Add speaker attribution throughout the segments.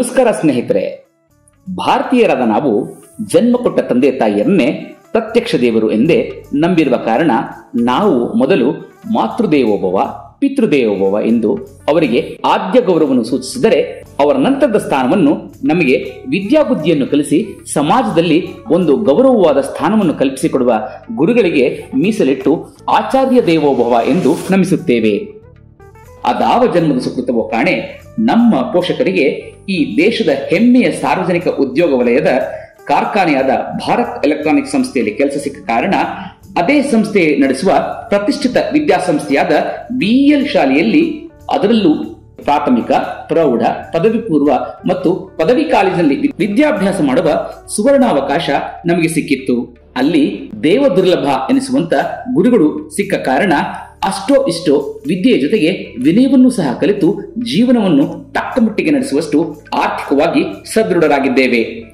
Speaker 1: ನಮಸ್ಕಾರ ಸ್ನೇಹಿತರೆ. ಭಾರತೀಯರಾದ ನಾವು ಜನ್ಮ ಕೊಟ್ಟ ತಂದೆ ತಾಯಿಯನ್ನೇ ಪ್ರತ್ಯಕ್ಷ ದೇವರು ಎಂದೇ ನಂಬಿರುವ ಕಾರಣ ನಾವು ಮೊದಲು ಮಾತೃದೇವೋಭವ, ಪಿತೃದೇವೋಭವ ಎಂದು ಅವರಿಗೆ ಆದ್ಯ ಗೌರವವನ್ನು ಸೂಚಿಸಿದರೆ ಅವರ ನಂತರದ ಸ್ಥಾನವನ್ನು ನಮಗೆ ವಿದ್ಯಾಬುದ್ಧಿಯನ್ನು ಕಲಿಸಿ ಸಮಾಜದಲ್ಲಿ ಒಂದು ಗೌರವವಾದ ಸ್ಥಾನವನ್ನು ಕಲ್ಪಿಸಿಕೊಡುವ ಗುರುಗಳಿಗೆ ಮೀಸಲಿಟ್ಟು ಆಚಾರ್ಯ ದೇವೋಭವ ಎಂದು ನಮಿಸುತ್ತೇವೆ. ಅದಾವ ಜನ್ಮದ ಸುಕೃತವೋ ಕಾಣೆ ನಮ್ಮ ಪೋಷಕರಿಗೆ ಈ ದೇಶದ ಹೆಮ್ಮೆಯ ಸಾರ್ವಜನಿಕ ಉದ್ಯೋಗ ವಲಯದ ಕಾರ್ಖಾನೆಯಾದ ಭಾರತ್ ಎಲೆಕ್ಟ್ರಾನಿಕ್ ಸಂಸ್ಥೆಯಲ್ಲಿ ಕೆಲಸ ಸಿಕ್ಕ ಕಾರಣ ಅದೇ ಸಂಸ್ಥೆ ನಡೆಸುವ ಪ್ರತಿಷ್ಠಿತ ವಿದ್ಯಾಸಂಸ್ಥೆಯಾದ ಬಿಎಲ್ ಶಾಲೆಯಲ್ಲಿ ಅದರಲ್ಲೂ ಪ್ರಾಥಮಿಕ, ಪ್ರೌಢ ಪದವಿ ಪೂರ್ವ ಮತ್ತು ಪದವಿ ಕಾಲೇಜಿನಲ್ಲಿ ವಿದ್ಯಾಭ್ಯಾಸ ಮಾಡುವ ಸುವರ್ಣಾವಕಾಶ ನಮಗೆ ಸಿಕ್ಕಿತ್ತು. ಅಲ್ಲಿ ದೇವ ದುರ್ಲಭ ಎನಿಸುವಂತ ಗುರುಗಳು ಸಿಕ್ಕ ಕಾರಣ ಅಷ್ಟೋ ಇಷ್ಟೋ ವಿದ್ಯೆಯ ಜೊತೆಗೆ ವಿನಯವನ್ನು ಸಹ ಕಲಿತು ಜೀವನವನ್ನು ತಕ್ಕಮಟ್ಟಿಗೆ ನಡೆಸುವಷ್ಟು ಆರ್ಥಿಕವಾಗಿ ಸದೃಢರಾಗಿದ್ದೇವೆ.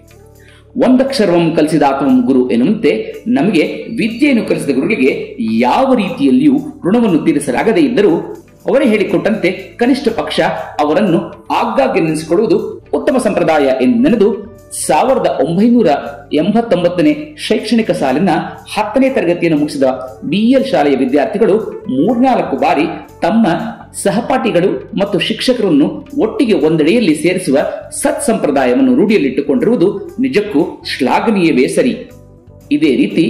Speaker 1: ಒಂದಕ್ಷರವಂ ಕಲಿಸಿದಾತವಂ ಗುರು ಎನ್ನುವಂತೆ ನಮಗೆ ವಿದ್ಯೆಯನ್ನು ಕಲಿಸಿದ ಗುರುಗಳಿಗೆ ಯಾವ ರೀತಿಯಲ್ಲಿಯೂ ಋಣವನ್ನು ತೀರಿಸಲಾಗದೇ ಇದ್ದರೂ ಅವರೇ ಹೇಳಿಕೊಟ್ಟಂತೆ ಕನಿಷ್ಠ ಪಕ್ಷ ಅವರನ್ನು ಆಗಾಗ್ಗೆ ನೆನೆಸಿಕೊಳ್ಳುವುದು ಉತ್ತಮ ಸಂಪ್ರದಾಯ ಎಂದು ನೆನೆದು ಸಾವಿರದ ಒಂಬೈನೂರ ಎಂಬತ್ತೊಂಬತ್ತನೇ ಶೈಕ್ಷಣಿಕ ಸಾಲಿನ ಹತ್ತನೇ ತರಗತಿಯನ್ನು ಮುಗಿಸಿದ ಬಿಎಲ್ ಶಾಲೆಯ ವಿದ್ಯಾರ್ಥಿಗಳು ಮೂರ್ನಾಲ್ಕು ಬಾರಿ ತಮ್ಮ ಸಹಪಾಠಿಗಳು ಮತ್ತು ಶಿಕ್ಷಕರನ್ನು ಒಟ್ಟಿಗೆ ಒಂದೆಡೆಯಲ್ಲಿ ಸೇರಿಸುವ ಸತ್ ಸಂಪ್ರದಾಯವನ್ನು ರೂಢಿಯಲ್ಲಿಟ್ಟುಕೊಂಡಿರುವುದು ನಿಜಕ್ಕೂ ಶ್ಲಾಘನೀಯವೇ ಸರಿ. ಇದೇ ರೀತಿ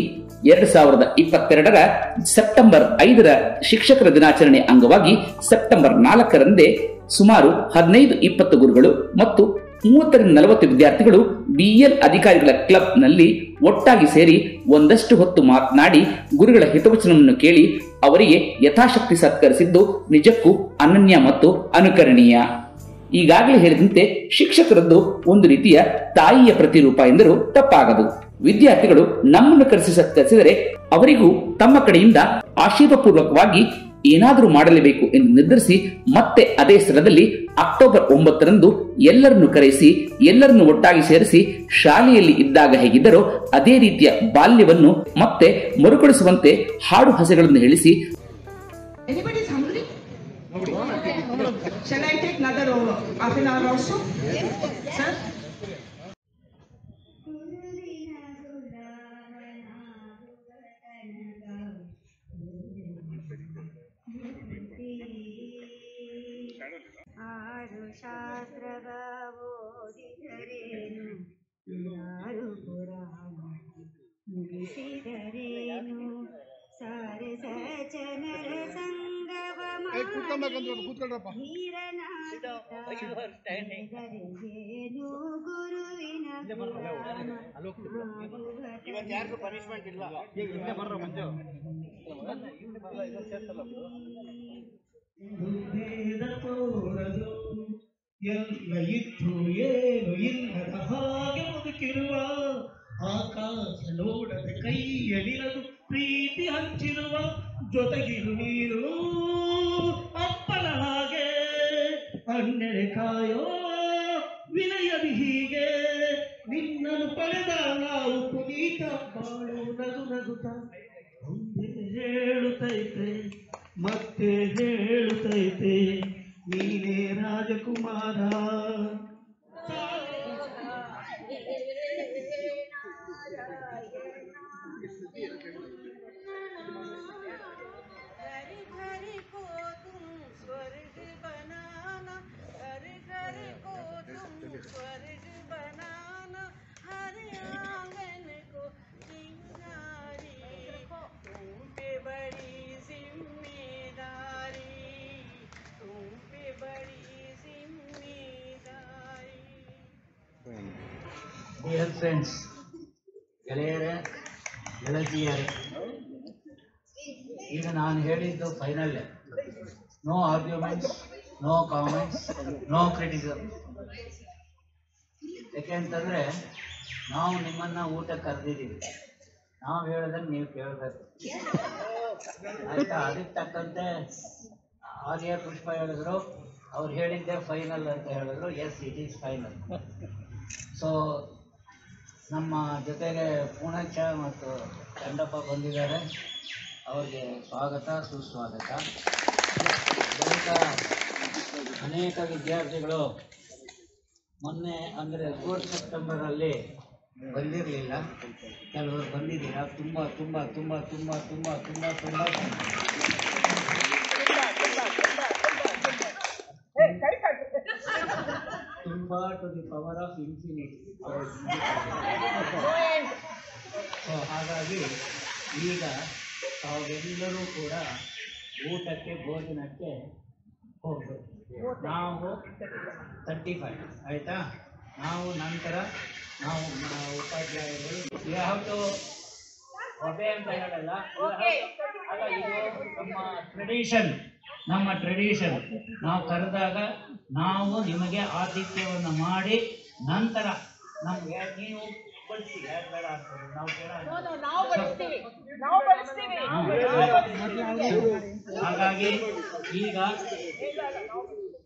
Speaker 1: ಎರಡು ಸಾವಿರದ ಇಪ್ಪತ್ತೆರಡರ ಸೆಪ್ಟೆಂಬರ್ ಐದರ ಶಿಕ್ಷಕರ ದಿನಾಚರಣೆ ಅಂಗವಾಗಿ ಸೆಪ್ಟೆಂಬರ್ ನಾಲ್ಕರಂದೇ ಸುಮಾರು ಹದಿನೈದು ಇಪ್ಪತ್ತು ಗುರುಗಳು ಮತ್ತು ಮೂವತ್ತರಿಂದ ನಲವತ್ತು ವಿದ್ಯಾರ್ಥಿಗಳು ಬಿಎಲ್ ಅಧಿಕಾರಿಗಳ ಕ್ಲಬ್ನಲ್ಲಿ ಒಟ್ಟಾಗಿ ಸೇರಿ ಒಂದಷ್ಟು ಹೊತ್ತು ಮಾತನಾಡಿ ಗುರುಗಳ ಹಿತವಚನವನ್ನು ಕೇಳಿ ಅವರಿಗೆ ಯಥಾಶಕ್ತಿ ಸತ್ಕರಿಸಿದ್ದು ನಿಜಕ್ಕೂ ಅನನ್ಯ ಮತ್ತು ಅನುಕರಣೀಯ. ಈಗಾಗಲೇ ಹೇಳಿದಂತೆ ಶಿಕ್ಷಕರದ್ದು ಒಂದು ರೀತಿಯ ತಾಯಿಯ ಪ್ರತಿರೂಪ ಎಂದರೂ ತಪ್ಪಾಗದು. ವಿದ್ಯಾರ್ಥಿಗಳು ನಮ್ಮನ್ನು ಕರೆಸಿ ಸತ್ಕರಿಸಿದರೆ ಅವರಿಗೂ ತಮ್ಮ ಕಡೆಯಿಂದ ಆಶೀರ್ವಪೂರ್ವಕವಾಗಿ ಏನಾದರೂ ಮಾಡಲೇಬೇಕು ಎಂದು ನಿರ್ಧರಿಸಿ ಮತ್ತೆ ಅದೇ ಸ್ಥಳದಲ್ಲಿ ಅಕ್ಟೋಬರ್ ಒಂಬತ್ತರಂದು ಎಲ್ಲರನ್ನು ಕರೆಸಿ ಎಲ್ಲರನ್ನು ಒಟ್ಟಾಗಿ ಸೇರಿಸಿ ಶಾಲೆಯಲ್ಲಿ ಇದ್ದಾಗ ಹೇಗಿದ್ದರೋ ಅದೇ ರೀತಿಯ ಬಾಲ್ಯವನ್ನು ಮತ್ತೆ ಮರುಕಳಿಸುವಂತೆ ಹಾಡು ಹಸೆಗಳನ್ನು ಹೇಳಿಸಿ?
Speaker 2: Shall I take another uh, half an hour also? Sir?
Speaker 3: ಆರು ಶಾಸ್ತ್ರವ ಓದಿದರೇನು ಯಾರು ಪುರಾಣ ಮುಗಿಸಿದರೇನು? ಸಾರೆ ಸಚನರ ಸಂಗವ ಧೀರನಾಗಿದರೇನು ಗುರುವಿನ ಪನಿಷ್ಮೆಂಟ್ ಇಲ್ಲ
Speaker 4: ಭೇದ ತೋರದು ಎಲ್ಲ ಇದ್ದು ಏನು ಇಲ್ಲದ ಹಾಗೆ ಬದುಕಿರುವ ಆಕಾಶ ನೋಡದೆ ಕೈಯಲ್ಲಿರದು ಪ್ರೀತಿ ಹಂಚಿರುವ ಜೊತೆಗಿರು ನೀರು ಅಪ್ಪನ ಹಾಗೆ. ಅಣ್ಣೆಡೆ ಕಾಯೋ ವಿನಯದಿ ಹೀಗೆ. ನಿನ್ನನ್ನು ಪಡೆದ ನಾವು ಪುನೀತ ಬಾಳು ನಗು ನಗುತ್ತ. ಹೇಳುತ್ತೈತೆ, ಮತ್ತೆ ಹೇಳುತ್ತೈತೆ इस
Speaker 3: घर को तुम स्वर्ग बनाना घर घर को तुम स्वर्ग बनाना हर आँगन को सिंगारी तुम पे बड़ी ज़िम्मेदारी तुम पे बड़ी ज़िम्मेदारी।
Speaker 5: डियर फ्रेंड्स चले रहे ಗೆಳತಿಯರೇ ಈಗ ನಾನು ಹೇಳಿದ್ದು final no arguments no comments no criticism ಯಾಕೆಂತಂದ್ರೆ ನಾವು ನಿಮ್ಮನ್ನ ಊಟ ಕರೆದಿದ್ದೀವಿ. ನಾವು ಹೇಳೋದನ್ನು ನೀವು ಕೇಳಬೇಕು. ಆಯ್ತಾ? ಅದಕ್ಕೆ ತಕ್ಕಂತೆ ಆರ್ಯ ಪುಷ್ಪ ಹೇಳಿದ್ರು. ಅವ್ರು ಹೇಳಿದ್ದೆ ಫೈನಲ್ ಅಂತ ಹೇಳಿದ್ರು. Yes it is final so ನಮ್ಮ ಜೊತೆಗೆ ಪೂರ್ಣಚ ಮತ್ತು ಚಂಡಪ್ಪ ಬಂದಿದ್ದಾರೆ. ಅವ್ರಿಗೆ ಸ್ವಾಗತ, ಸುಸ್ವಾಗತ. ಬಳಿಕ ಅನೇಕ ವಿದ್ಯಾರ್ಥಿಗಳು ಮೊನ್ನೆ, ಅಂದರೆ ಫೋರ್ತ್ ಸೆಪ್ಟೆಂಬರಲ್ಲಿ ಬಂದಿರಲಿಲ್ಲ. ಕೆಲವರು ಬಂದಿದ್ದೀರಾ? ತುಂಬ ತುಂಬ ತುಂಬ ತುಂಬ ತುಂಬ ತುಂಬ ತುಂಬ ತುಂಬ to the power of infinity so ಹಾಗಾಗಿ ಈಗ ತಾವೆಲ್ಲರೂ ಕೂಡ ಊಟಕ್ಕೆ ಭೋಜನಕ್ಕೆ ಹೋಗ್ಬೋದು ನಾವು ತರ್ಟಿ ಫೈವ್ ಆಯಿತಾ? ನಾವು ನಂತರ ನಾವು ಉಪಾಧ್ಯಾಯಗಳು ಉಪಾಧ್ಯಾಯರು. ಯು ಹ್ಯಾವ್ ಟು ಒಬೆ ಅಂತ ಹೇಳಲ್ಲ. ನಮ್ಮ ಟ್ರೆಡಿಷನ್ ನಮ್ಮ ಟ್ರೆಡಿಷನ್ ನಾವು ಕರೆದಾಗ ನಾವು ನಿಮಗೆ ಆತಿಥ್ಯವನ್ನು ಮಾಡಿ ನಂತರ ನಮ್ಗೆ ನೀವು ನಾವು ಹಾಗಾಗಿ ಈಗ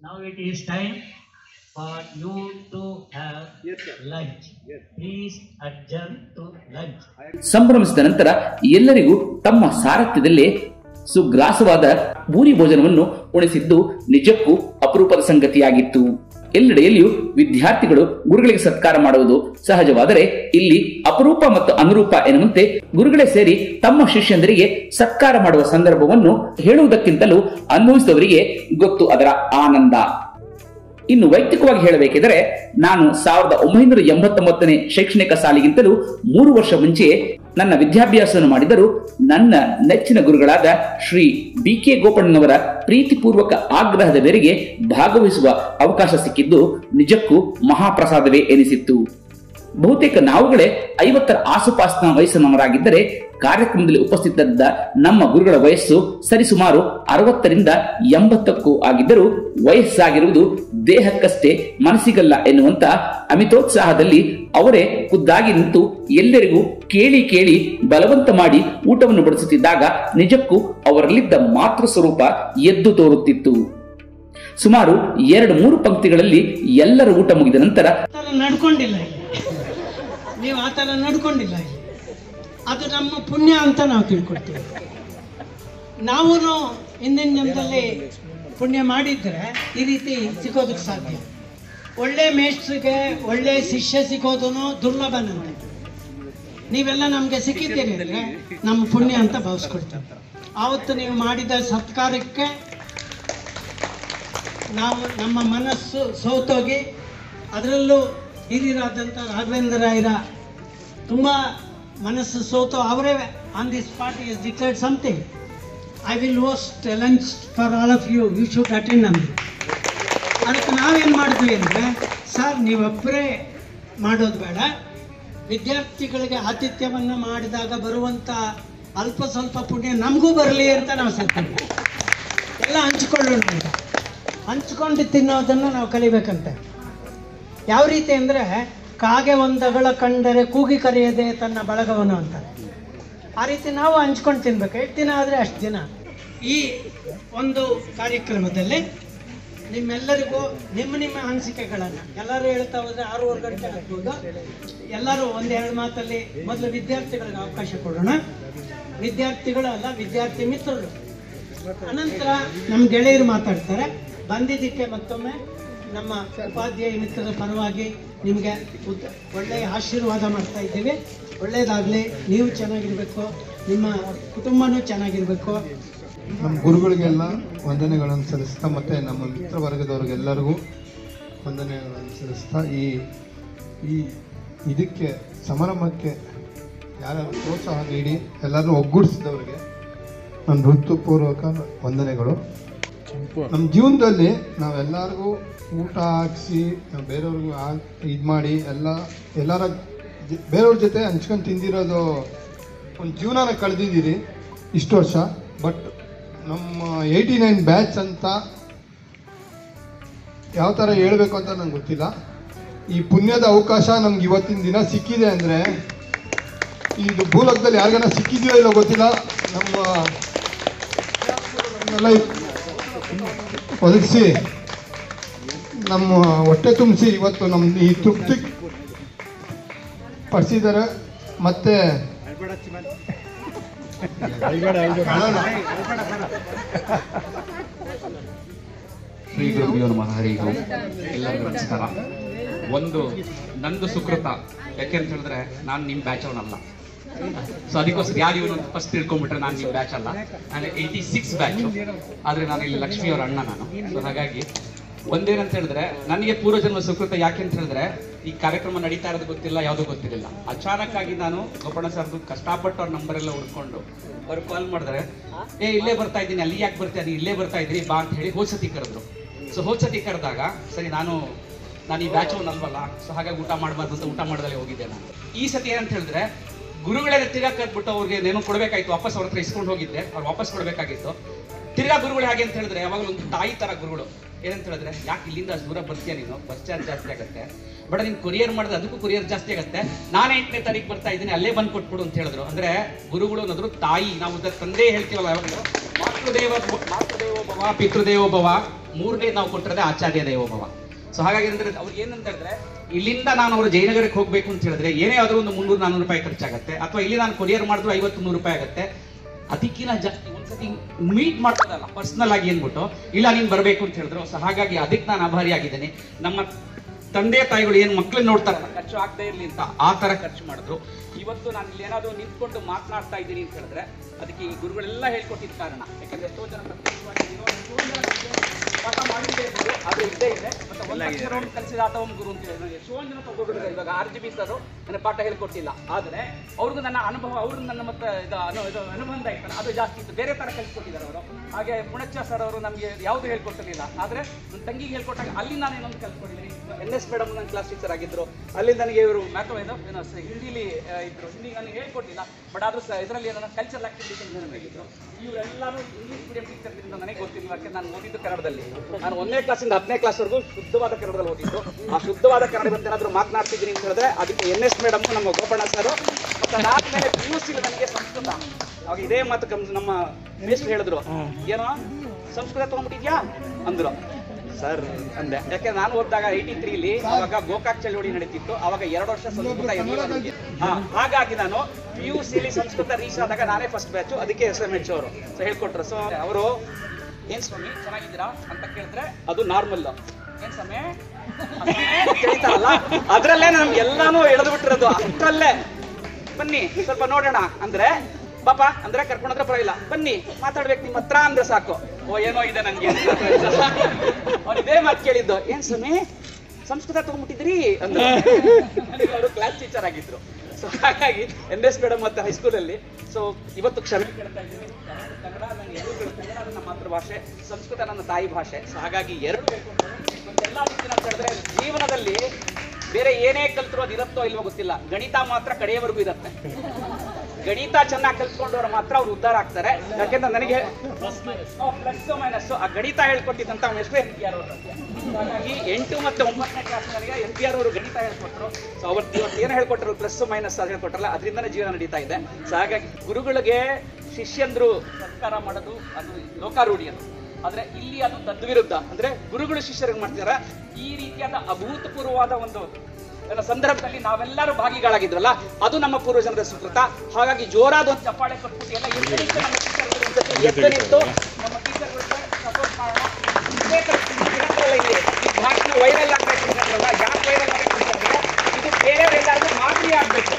Speaker 5: ನಾವು it is time for you to have lunch. Please adjourn to lunch.
Speaker 1: ಸಂಭ್ರಮಿಸಿದ ನಂತರ ಎಲ್ಲರಿಗೂ ತಮ್ಮ ಸಾರಥ್ಯದಲ್ಲೇ ಸುಗ್ರಾಸವಾದ ಭೂರಿ ಭೋಜನವನ್ನು ಉಣಿಸಿದ್ದು ನಿಜಕ್ಕೂ ಅಪರೂಪದ ಸಂಗತಿಯಾಗಿತ್ತು ಎಲ್ಲೆಡೆಯಲ್ಲಿಯೂ ವಿದ್ಯಾರ್ಥಿಗಳು ಗುರುಗಳಿಗೆ ಸತ್ಕಾರ ಮಾಡುವುದು ಸಹಜವಾದರೆ ಇಲ್ಲಿ ಅಪರೂಪ ಮತ್ತು ಅನುರೂಪ ಎನ್ನುವಂತೆ ಗುರುಗಳೇ ಸೇರಿ ತಮ್ಮ ಶಿಷ್ಯಂದರಿಗೆ ಸತ್ಕಾರ ಮಾಡುವ ಸಂದರ್ಭವನ್ನು ಹೇಳುವುದಕ್ಕಿಂತಲೂ ಅನುಭವಿಸಿದವರಿಗೆ ಗೊತ್ತು ಅದರ ಆನಂದ ಇನ್ನು ವೈಯಕ್ತಿಕವಾಗಿ ಹೇಳಬೇಕಿದ್ರೆ ನಾನು ಸಾವಿರದ ಒಂಬೈನೂರ ಎಂಬತ್ತೊಂಬತ್ತನೇ ಶೈಕ್ಷಣಿಕ ಸಾಲಿಗಿಂತಲೂ ಮೂರು ವರ್ಷ ಮುಂಚೆ ನನ್ನ ವಿದ್ಯಾಭ್ಯಾಸವನ್ನು ಮಾಡಿದರೂ ನನ್ನ ನೆಚ್ಚಿನ ಗುರುಗಳಾದ ಶ್ರೀ ಬಿ ಕೆ ಗೋಪಣ್ಣನವರ ಪ್ರೀತಿಪೂರ್ವಕ ಆಗ್ರಹದ ಮೇರೆಗೆ ಭಾಗವಹಿಸುವ ಅವಕಾಶ ಸಿಕ್ಕಿದ್ದು ನಿಜಕ್ಕೂ ಮಹಾಪ್ರಸಾದವೇ ಎನಿಸಿತ್ತು. ಬಹುತೇಕ ನಾವುಗಳೇ ಐವತ್ತರ ಆಸುಪಾಸಿನ ವಯಸ್ಸಿನವರಾಗಿದ್ದರೆ ಕಾರ್ಯಕ್ರಮದಲ್ಲಿ ಉಪಸ್ಥಿತರಿದ್ದ ನಮ್ಮ ಗುರುಗಳ ವಯಸ್ಸು ಸರಿಸುಮಾರು ಅರವತ್ತರಿಂದ ಎಂಬತ್ತಕ್ಕೂ ಆಗಿದ್ದರೂ ವಯಸ್ಸಾಗಿರುವುದು ದೇಹಕ್ಕಷ್ಟೇ ಮನಸ್ಸಿಗಲ್ಲ ಎನ್ನುವಂತ ಅಮಿತೋತ್ಸಾಹದಲ್ಲಿ ಅವರೇ ಖುದ್ದಾಗಿ ನಿಂತು ಎಲ್ಲರಿಗೂ ಕೇಳಿ ಕೇಳಿ ಬಲವಂತ ಮಾಡಿ ಊಟವನ್ನು ಬಡಿಸುತ್ತಿದ್ದಾಗ ನಿಜಕ್ಕೂ ಅವರಲ್ಲಿದ್ದ ಮಾತೃ ಸ್ವರೂಪ ಎದ್ದು ತೋರುತ್ತಿತ್ತು. ಸುಮಾರು ಎರಡು ಮೂರು ಪಂಕ್ತಿಗಳಲ್ಲಿ ಎಲ್ಲರ ಊಟ ಮುಗಿದ ನಂತರ
Speaker 6: ನಡ್ಕೊಂಡಿಲ್ಲ ನೀವು ಆ ತರ ನಡ್ಕೊಂಡಿಲ್ಲ ಅದು ನಮ್ಮ ಪುಣ್ಯ ಅಂತ ನಾವು ತಿಳ್ಕೊಳ್ತೀವಿ. ನಾವು ಹಿಂದಿನ ಜನ್ಮದಲ್ಲಿ ಪುಣ್ಯ ಮಾಡಿದ್ರೆ ಈ ರೀತಿ ಸಿಗೋದಕ್ಕೆ ಸಾಧ್ಯ. ಒಳ್ಳೆ ಮೇಷ್ಟ್ರಿಗೆ ಒಳ್ಳೆ ಶಿಷ್ಯ ಸಿಗೋದು ದುರ್ಲಭನಂತೆ. ನೀವೆಲ್ಲ ನಮಗೆ ಸಿಕ್ಕಿದ್ದೀರಿ ಅಂದರೆ ನಮ್ಮ ಪುಣ್ಯ ಅಂತ ಭಾವಿಸ್ಕೊಳ್ತೀವಿ. ಆವತ್ತು ನೀವು ಮಾಡಿದ ಸತ್ಕಾರಕ್ಕೆ ನಾವು ನಮ್ಮ ಮನಸ್ಸು ಸೋತೋಗಿ ಅದರಲ್ಲೂ ಹಿರಿಯರಾದಂಥ ರಾಘವೇಂದ್ರ ರಾಯರ ತುಂಬ ಮನಸ್ಸು ಸೋತು ಅವರೇ on this party is declared something I will host lunch for all of you you should attend ಅಂದ್ರು ಅದಕ್ಕೆ ನಾವೇನು ಮಾಡಿದ್ವಿ ಅಂದರೆ ಸರ್ ನೀವೊಬ್ಬರೇ ಮಾಡೋದು ಬೇಡ. ವಿದ್ಯಾರ್ಥಿಗಳಿಗೆ ಆತಿಥ್ಯವನ್ನು ಮಾಡಿದಾಗ ಬರುವಂಥ ಅಲ್ಪ ಸ್ವಲ್ಪ ಪುಣ್ಯ ನಮಗೂ ಬರಲಿ ಅಂತ ನಾವು ಸೇರ್ಕೊಂಡ್ವಿ ಎಲ್ಲ ಹಂಚ್ಕೊಳ್ಳೋಣ ಅಂತ. ಹಂಚ್ಕೊಂಡು ತಿನ್ನೋದನ್ನು ನಾವು ಕಲಿಬೇಕಂತೆ. ಯಾವ ರೀತಿ ಅಂದರೆ ಕಾಗೆ ಒಂದಗಳ ಕಂಡರೆ ಕೂಗಿ ಕರೆಯದೆ ತನ್ನ ಬಳಗವನು ಅಂತಾರೆ. ಆ ರೀತಿ ನಾವು ಹಂಚ್ಕೊಂಡು ತಿನ್ಬೇಕು. ಎಷ್ಟು ದಿನ ಆದರೆ ಅಷ್ಟು ದಿನ. ಈ ಒಂದು ಕಾರ್ಯಕ್ರಮದಲ್ಲಿ ನಿಮ್ಮೆಲ್ಲರಿಗೂ ನಿಮ್ಮ ನಿಮ್ಮ ಅನಿಸಿಕೆಗಳನ್ನು. ಎಲ್ಲರೂ ಹೇಳ್ತಾ ಹೋದರೆ ಆರೂವರೆ ಗಂಟೆ ಆಗ್ಬೋದು. ಎಲ್ಲರೂ ಒಂದೆರಡು ಮಾತಲ್ಲಿ ಮೊದಲು ವಿದ್ಯಾರ್ಥಿಗಳಿಗೆ ಅವಕಾಶ ಕೊಡೋಣ. ವಿದ್ಯಾರ್ಥಿಗಳಲ್ಲ ವಿದ್ಯಾರ್ಥಿ ಮಿತ್ರರು. ಅನಂತರ ನಮ್ಮ ಗೆಳೆಯರು ಮಾತಾಡ್ತಾರೆ. ಬಂದಿದ್ದಕ್ಕೆ ಮತ್ತೊಮ್ಮೆ ನಮ್ಮ ಉಪಾಧ್ಯಾಯ ಮಿತ್ರರ ಪರವಾಗಿ ನಿಮಗೆ ಉದ್ದ ಒಳ್ಳೆಯ ಆಶೀರ್ವಾದ ಮಾಡ್ತಾ ಇದ್ದೀವಿ ಒಳ್ಳೆಯದಾಗಲಿ, ನೀವು ಚೆನ್ನಾಗಿರಬೇಕು, ನಿಮ್ಮ ಕುಟುಂಬನೂ ಚೆನ್ನಾಗಿರಬೇಕು.
Speaker 7: ನಮ್ಮ ಗುರುಗಳಿಗೆಲ್ಲ ವಂದನೆಗಳನ್ನು ಸಲ್ಲಿಸ್ತಾ ಮತ್ತು ನಮ್ಮ ಮಿತ್ರ ವರ್ಗದವ್ರಿಗೆಲ್ಲರಿಗೂ ವಂದನೆಗಳನ್ನು ಸಲ್ಲಿಸ್ತಾ ಈ ಈ ಇದಕ್ಕೆ, ಸಮಾರಂಭಕ್ಕೆ ಯಾರ್ಯಾರು ಪ್ರೋತ್ಸಾಹ ನೀಡಿ ಎಲ್ಲರೂ ಒಗ್ಗೂಡಿಸಿದವರಿಗೆ ನನ್ನ ಹೃತ್ಪೂರ್ವಕ ವಂದನೆಗಳು. ನಮ್ಮ ಜೀವನದಲ್ಲಿ ನಾವೆಲ್ಲರಿಗೂ ಊಟ ಹಾಕಿಸಿ, ನಾವು ಬೇರೆಯವ್ರಿಗೂ ಇದು ಮಾಡಿ, ಎಲ್ಲ, ಎಲ್ಲರ ಬೇರೆಯವ್ರ ಜೊತೆ ಹಂಚ್ಕೊಂಡು ತಿಂದಿರೋದು ಒಂದು ಜೀವನನ ಕಳೆದಿದ್ದೀರಿ ಇಷ್ಟು ವರ್ಷ. ಬಟ್ ನಮ್ಮ ಏಯ್ಟಿ ನೈನ್ ಬ್ಯಾಚ್ ಅಂತ ಯಾವ ಥರ ಹೇಳಬೇಕು ಅಂತ ನಂಗೆ ಗೊತ್ತಿಲ್ಲ. ಈ ಪುಣ್ಯದ ಅವಕಾಶ ನಮ್ಗೆ ಇವತ್ತಿನ ದಿನ ಸಿಕ್ಕಿದೆ ಅಂದರೆ ಇದು ಭೂಲೋಕದಲ್ಲಿ ಯಾರಿಗಾನ ಸಿಕ್ಕಿದೆಯೋ ಇಲ್ಲೋ ಗೊತ್ತಿಲ್ಲ. ನಮ್ಮ ನಮ್ಮನ್ನೆಲ್ಲ ಒದಗಿಸಿ ನಮ್ಮ ಹೊಟ್ಟೆ ತುಂಬಿಸಿ ಇವತ್ತು ನಮ್ಮ ಈ ತೃಪ್ತಿ ಪಡಿಸಿದ್ದಾರೆ ಮತ್ತೆ.
Speaker 8: ಶ್ರೀ ಗುರುಭ್ಯೋ ನಮಃ ಎಲ್ಲರಿಗೂ ನಮಸ್ಕಾರ. ಒಂದು ನಂದು ಸುಕೃತ. ಯಾಕೆ ಅಂತ ಹೇಳಿದ್ರೆ ನಾನು ನಿಮ್ಮ ಬ್ಯಾಚ್ ಅವನಲ್ಲ. ಸೊ ಅದಕ್ಕೋಸ್ಕರ ಯಾರು ಇವನು ಅಂತ ಫಸ್ಟ್ ತಿಳ್ಕೊಂಡ್ಬಿಟ್ರೆ ನಾನು ನಿಮ್ಮ ಬ್ಯಾಚ್ ಅಲ್ಲ. ನಾನು ಏಯ್ಟಿ ಸಿಕ್ಸ್ ಬ್ಯಾಚ್ ಆದರೆ ನಾನು ಇಲ್ಲಿ ಲಕ್ಷ್ಮಿ ಅವರ ಅಣ್ಣ ನಾನು. ಸೊ ಹಾಗಾಗಿ ಒಂದೇನಂತ ಹೇಳಿದ್ರೆ, ನನಗೆ ಪೂರ್ವಜನ್ಮ ಸುಕೃತ ಯಾಕೆ ಅಂತ ಹೇಳಿದ್ರೆ, ಈ ಕಾರ್ಯಕ್ರಮ ನಡೀತಾ ಇರೋದು ಗೊತ್ತಿಲ್ಲ, ಯಾವುದೂ ಗೊತ್ತಿರಲಿಲ್ಲ. ಅಚಾನಕ್ಕಾಗಿ ನಾನು ಗೋಪಣ್ಣ ಸರ್ದು ಕಷ್ಟಪಟ್ಟು ಅವ್ರ ನಂಬರ್ ಎಲ್ಲ ಹುಡ್ಕೊಂಡು ಅವ್ರು ಕಾಲ್ ಮಾಡಿದ್ರೆ, ಏ, ಇಲ್ಲೇ ಬರ್ತಾ ಇದ್ದೀನಿ, ಅಲ್ಲಿ ಯಾಕೆ ಬರ್ತಾ ಇದ್ದೀನಿ ಇಲ್ಲೇ ಬರ್ತಾ ಇದ್ದೀನಿ ಬಾ ಅಂತ ಹೇಳಿ ಹೋಸತಿ ಸತಿ ಕರೆದ್ರು. ಸೊ ಹೋಸತಿ ಸತಿ ಕರೆದಾಗ, ಸರಿ, ನಾನು ನಾನು ಈ ಬ್ಯಾಚ್ ಅಲ್ವಲ್ಲ? ಸೊ ಹಾಗಾಗಿ ಊಟ ಮಾಡಬಾರ್ದು ಅಂತ ಊಟ ಮಾಡ್ದಲ್ಲೇ ಹೋಗಿದ್ದೆ ನಾನು. ಈ ಸತಿ ಏನಂತ ಹೇಳಿದ್ರೆ ಗುರುಗಳೇ ತಿರ್ಗಾ ಅವ್ರಿಗೆ ಏನೋ ಕೊಡಬೇಕಾಯ್ತು, ವಾಪಸ್ ಅವ್ರ ಹತ್ರ ಇಸ್ಕೊಂಡು ಹೋಗಿದ್ದೆ, ಅವ್ರು ವಾಪಸ್ ಕೊಡಬೇಕಾಗಿತ್ತು. ತಿರ್ಗಾ ಗುರುಗಳು ಹಾಗೆ ಅಂತ ಹೇಳಿದ್ರೆ, ಯಾವಾಗಲೂ ಒಂದು ತಾಯಿ ತರ ಗುರುಗಳು. ಏನಂತ ಹೇಳಿದ್ರೆ, ಯಾಕೆ ಇಲ್ಲಿಂದ ದೂರ ಬರ್ತೀಯ ನೀನು? ಬಸ್ ಚಾರ್ಜ್ ಜಾಸ್ತಿ ಆಗುತ್ತೆ. ಬಟ್ ನೀನು ಕೊರಿಯರ್ ಮಾಡಿದ್ರೆ ಅದಕ್ಕೂ ಕೊರಿಯರ್ ಜಾಸ್ತಿ ಆಗುತ್ತೆ. ನಾನು ಎಂಟನೇ ತಾರೀಕು ಬರ್ತಾ ಇದ್ದೀನಿ, ಅಲ್ಲೇ ಬಂದು ಕೊಟ್ಬಿಡು ಅಂತ ಹೇಳಿದ್ರು. ಅಂದ್ರೆ ಗುರುಗಳು ಅನ್ನೋದ್ರು ತಾಯಿ. ನಾವು ತಂದೆ ಹೇಳ್ತೀವಲ್ಲ ಯಾವಾಗಲೂ, ಮಾತೃದೇವ ಮಾತೃದೇವೋಭವ ಪಿತೃದೇವೋಭವ ಮೂರನೇ ನಾವು ಕೊಟ್ಟಿರೋದೇ ಆಚಾರ್ಯ ದೇವೋಭವ ಸೊ ಹಾಗಾಗಿ ಅಂದ್ರೆ ಅವ್ರಿಗೆ ಏನಂತ ಹೇಳಿದ್ರೆ ಇಲ್ಲಿಂದ ನಾನು ಅವರು ಜಯನಗರಕ್ಕೆ ಹೋಗ್ಬೇಕು ಅಂತ ಹೇಳಿದ್ರೆ ಏನೇ ಆದರೂ ಒಂದು ಮುನ್ನೂರು ನಾನ್ನೂರು ರೂಪಾಯಿ ಖರ್ಚಾಗುತ್ತೆ. ಅಥವಾ ಇಲ್ಲಿ ನಾನು ಕೊರಿಯರ್ ಮಾಡಿದ್ರು ಐವತ್ತು, ನೂರು ರೂಪಾಯಿ ಆಗುತ್ತೆ. ಅದಕ್ಕಿಂತ ಜಾಸ್ತಿ ಒಂದ್ಸತಿ ಮೀಟ್ ಮಾಡ್ತಾರಲ್ಲ ಪರ್ಸನಲ್ ಆಗಿ ಏನ್ಬಿಟ್ಟು, ಇಲ್ಲ ನೀನು ಬರಬೇಕು ಅಂತ ಹೇಳಿದ್ರು, ಸೊ ಹಾಗಾಗಿ ಅದಕ್ಕೆ ನಾನು ಆಭಾರಿ ಆಗಿದ್ದೇನೆ. ನಮ್ಮ ತಂದೆ, ತಾಯಿಗಳು ಏನು ಮಕ್ಳನ್ನ ನೋಡ್ತಾರಲ್ಲ, ಖರ್ಚು ಆಗದೆ ಇರಲಿ ಅಂತ ಆ ಥರ ಖರ್ಚು ಮಾಡಿದ್ರು. ಇವತ್ತು ನಾನು ಇಲ್ಲಿ ಏನಾದರೂ ನಿಂತ್ಕೊಂಡು ಮಾತನಾಡ್ತಾ ಇದ್ದೀನಿ ಅಂತ ಹೇಳಿದ್ರೆ, ಅದಕ್ಕೆ ಈ ಗುರುಗಳೆಲ್ಲ ಹೇಳ್ಕೊಟ್ಟಿದ್ದ ಕಾರಣ. ಯಾಕಂದ್ರೆ ಎಷ್ಟೋ ಜನ ಪಾಠ ಮಾಡಿದ್ದೇ ಇರ್ಬೋದು, ಅದು ಇದ್ದೇ ಇದೆ ಮತ್ತೆ ಒಂದು ರೌಂಡ್ ಕಲಿಸಿದ ಗುರು ಅಂತ ಹೇಳಿದ್ರು ಎಷ್ಟೋ ಜನ ತಗೊಂಡಿದ್ದಾರೆ ಇವಾಗ ಆರ್ ಜಿ ಬಿ ನನಗೆ ಪಾಠ ಹೇಳ್ಕೊಟ್ಟಿಲ್ಲ ಆದರೆ ಅವ್ರಿಗೂ ನನ್ನ ಅನುಭವ ಅವರು ನನ್ನ ಮತ್ತೆ ಇದು ಇದು ಅನುಬಂಧ ಇತ್ತಲ್ಲ ಅದು ಜಾಸ್ತಿ ಇತ್ತು ಬೇರೆ ಥರ ಕಲಿಸ್ಕೊಟ್ಟಿದ್ದಾರೆ ಅವರು ಹಾಗೆ ಪುಣಚ್ಚ ಸರ್ ಅವರು ನಮಗೆ ಯಾವುದು ಹೇಳ್ಕೊಟ್ಟಿರಲಿಲ್ಲ ಆದರೆ ನನ್ನ ತಂಗಿಗೆ ಹೇಳ್ಕೊಟ್ಟಾಗ ಅಲ್ಲಿ ನಾನು ಏನೊಂದು ಕಲ್ತ್ಕೊಂಡಿದ್ದೀನಿ ಎನ್ ಎಸ್ ಮೇಡಮ್ ನನ್ನ ಕ್ಲಾಸ್ ಟೀಚರ್ ಆಗಿದ್ರು ಅಲ್ಲಿ ನನಗೆ ಇವರು ಮ್ಯಾಥೋ ಇದು ಏನೋ ಹಿಂದಿಲಿ ಆ, ಇದ್ರು ಹಿಂದಿ ನನಗೆ ಹೇಳ್ಕೊಟ್ಟಿಲ್ಲ ಬಟ್ ಆದ್ರೂ ಇದರಲ್ಲಿ ಏನೋ ಕಲ್ಚರಲ್ ಆಕ್ಟಿವಿಟೀಸ್ ನನಗಿದ್ರು ಇವರೆಲ್ಲರೂ ಇಂಗ್ಲೀಷ್ ಮೀಡಿಯಂ ಟೀಚರ್ದಿಂದ ನನಗೆ ಗೊತ್ತಿಲ್ಲ ನಾನು ಓದಿದ್ದು ಕನ್ನಡದಲ್ಲಿ. ನಾನು ಒಂದನೇ ಕ್ಲಾಸಿಂದ ಹತ್ತನೇ ಕ್ಲಾಸ್ವರೆಗೂ ಶುದ್ಧವಾದ ಕನ್ನಡದಲ್ಲಿ ಓದಿದ್ದು. ಆ ಶುದ್ಧವಾದ ಕನ್ನಡ ಏನಾದರೂ ಮಾತನಾಡ್ತಿದ್ದೀನಿ ಅಂತ ಹೇಳಿದ್ರೆ ಅದಕ್ಕೆ ಎನ್ ಎಸ್ ಮೇಡಮ್ ನಮ್ಮ ಗೋಪಣ್ಣ ಸರ್ ಮತ್ತೆ ಅದಾದ್ಮೇಲೆ ಪಿ ಯು ಸಿ ನನಗೆ ಸಂಸ್ಕೃತ. ಅವಾಗ ಇದೇ ಮಾತು ಕಮ್ ನಮ್ಮ ಮಿನಿಸ್ಟರ್ ಹೇಳಿದ್ರು. ಏನೋ ಸಂಸ್ಕೃತ ತಗೊಂಡ್ಬಿಟ್ಟಿದ್ಯಾ? ಅಂದ್ರು. ಸರ್ ಅಂದೆ. ಯಾಕೆ ನಾನು ಓದಿದಾಗ ಏಯ್ಟಿ ತ್ರೀಲಿ ಅವಾಗ ಗೋಕಾಕ್ ಚಳವಳಿ ನಡೀತಿತ್ತು. ಅವಾಗ ಎರಡು ವರ್ಷ ಸಂಸ್ಕೃತ ಹಾ, ಹಾಗಾಗಿ ನಾನು ಪಿ ಯು ಸಿಲಿ ಸಂಸ್ಕೃತ ರೀಚ್ ಆದಾಗ ನಾನೇ ಫಸ್ಟ್ ಬ್ಯಾಚು ಅದಕ್ಕೆ ಎಸ್ ಎಂ ಎಚ್ ಅವರು. ಸೊ ಹೇಳ್ಕೊಟ್ರು. ಸೊ ಅವರು ಏನ್ ಸ್ವಾಮಿ ಚೆನ್ನಾಗಿದ್ದೀರಾ ಅಂತ ಕೇಳಿದ್ರೆ ಅದು ನಾರ್ಮಲ್. ಏನ್ ಸ್ವಾಮಿ? ಕೇಳ್ತಾರಲ್ಲ ಅದ್ರಲ್ಲೇ ನಮ್ಗೆ ಎಲ್ಲಾನು ಎಳೆದು ಬಿಟ್ಟಿರೋದು ಅಷ್ಟರಲ್ಲೇ ಬನ್ನಿ ಸ್ವಲ್ಪ ನೋಡೋಣ. ಅಂದ್ರೆ ಪಾಪ ಅಂದ್ರೆ ಕರ್ಕೊಂಡ್ರೆ ಪರವಾಗಿಲ್ಲ. ಬನ್ನಿ ಮಾತಾಡ್ಬೇಕು ನಿಮ್ಮ ಹತ್ರ ಅಂದ್ರೆ ಸಾಕು. ಓ ಏನೋ ಇದೆ ನನ್ಗೆ ಅವ್ರು ಇದೇ ಮಾತು ಕೇಳಿದ್ದು. ಏನ್ ಸ್ವಾಮಿ ಸಂಸ್ಕೃತ ತಗೊಂಡ್ಬಿಟ್ಟಿದ್ರಿ ಅಂದ್ರೆ ಅವರು ಕ್ಲಾಸ್ ಟೀಚರ್ ಆಗಿದ್ರು. ಸೊ ಹಾಗಾಗಿ ಎನ್ ಎಸ್ ಮೇಡಮ್ ಮತ್ತೆ ಹೈಸ್ಕೂಲಲ್ಲಿ ಸೊ ಇವತ್ತು ಕ್ಷಮೆ ಕೇಳ್ತಾ ಇದ್ದೀನಿ. ಕನ್ನಡ ನನಗೆ ಎರಡು ಕನ್ನಡ ನನ್ನ ಮಾತೃಭಾಷೆ, ಸಂಸ್ಕೃತ ನನ್ನ ತಾಯಿ ಭಾಷೆ. ಸೊ ಹಾಗಾಗಿ ಎರಡು ಎಲ್ಲ ರೀತಿಯ ಹೇಳಿದ್ರೆ ಜೀವನದಲ್ಲಿ ಬೇರೆ ಏನೇ ಕಲ್ತರೂ ಅದು ಇರುತ್ತೋ ಇಲ್ವೋ ಗೊತ್ತಿಲ್ಲ. ಗಣಿತ ಮಾತ್ರ ಕಡೆಯವರೆಗೂ ಇರುತ್ತೆ. ಗಣಿತ ಚೆನ್ನಾಗಿ ಕಲ್ತ್ಕೊಂಡವ್ರು ಮಾತ್ರ ಅವ್ರು ಉದ್ಧಾರ ಆಗ್ತಾರೆ. ಯಾಕೆಂದ್ರೆ ನನಗೆ ಪ್ಲಸ್ ಮೈನಸ್ ಆ ಗಣಿತ ಹೇಳ್ಕೊಟ್ಟಿದ್ದಂತ ಹೆಸರು ಎನ್ ಪಿ ಆರ್ ಅವರು. ಹಾಗಾಗಿ ಎಂಟು ಮತ್ತೆ ಒಂಬತ್ತನೇ ಕ್ಲಾಸ್ ನನಗೆ ಎನ್ ಪಿ ಆರ್ ಅವರು ಗಣಿತ ಹೇಳ್ಕೊಟ್ರು. ಸೊ ಅವತ್ತು ಇವತ್ತು ಏನು ಹೇಳ್ಕೊಟ್ರು? ಪ್ಲಸ್ ಮೈನಸ್ ಅದು ಹೇಳ್ಕೊಟ್ರಲ್ಲ, ಅದರಿಂದನೇ ಜೀವನ ನಡೀತಾ ಇದೆ. ಸೊ ಹಾಗಾಗಿ ಗುರುಗಳಿಗೆ ಶಿಷ್ಯಂದ್ರು ಸತ್ಕಾರ ಮಾಡೋದು ಅದು ಲೋಕಾರೂಢಿ ಅದು ಆದ್ರೆ ಇಲ್ಲಿ ಅದು ತದ್ವಿರುದ್ಧ. ಅಂದ್ರೆ ಗುರುಗಳು ಶಿಷ್ಯರಿಗೆ ಮಾಡ್ತಿದ್ದಾರೆ ಈ ರೀತಿಯಾದ ಅಭೂತಪೂರ್ವವಾದ ಒಂದು ಅದರ ಸಂದರ್ಭದಲ್ಲಿ ನಾವೆಲ್ಲರೂ ಭಾಗಿಗಳಾಗಿದ್ವಲ್ಲ ಅದು ನಮ್ಮ ಪೂರ್ವಜನರ ಸುಕೃತ. ಹಾಗಾಗಿ ಜೋರಾದ ಒಂದು ಚಪ್ಪಾಳೆ ಕೊಟ್ಬಿಟ್ಟು ಎಲ್ಲ ಎತ್ತರಿತ್ತು ನಮ್ಮ ಟೀಚರ್ಗಳ ಸಪೋರ್ಟ್ ಮಾಡೋಣ. ಇದೇ ತರ ಇರತ್ತಲ್ಲ ಇಲ್ಲಿ ಈ ಭಾಷಣ ವೈರಲ್ ಆಗ್ಬೇಕು ಅಂತಂದ್ರಲ್ಲ ಯಾಕೆ ವೈರಲ್ ಆಗ್ಬೇಕು ಅಂತಂದ್ರೆ ಇದು ಬೇರೆಯವರೆಲ್ಲರಿಗೂ ಮಾದರಿ ಆಗ್ಬೇಕು.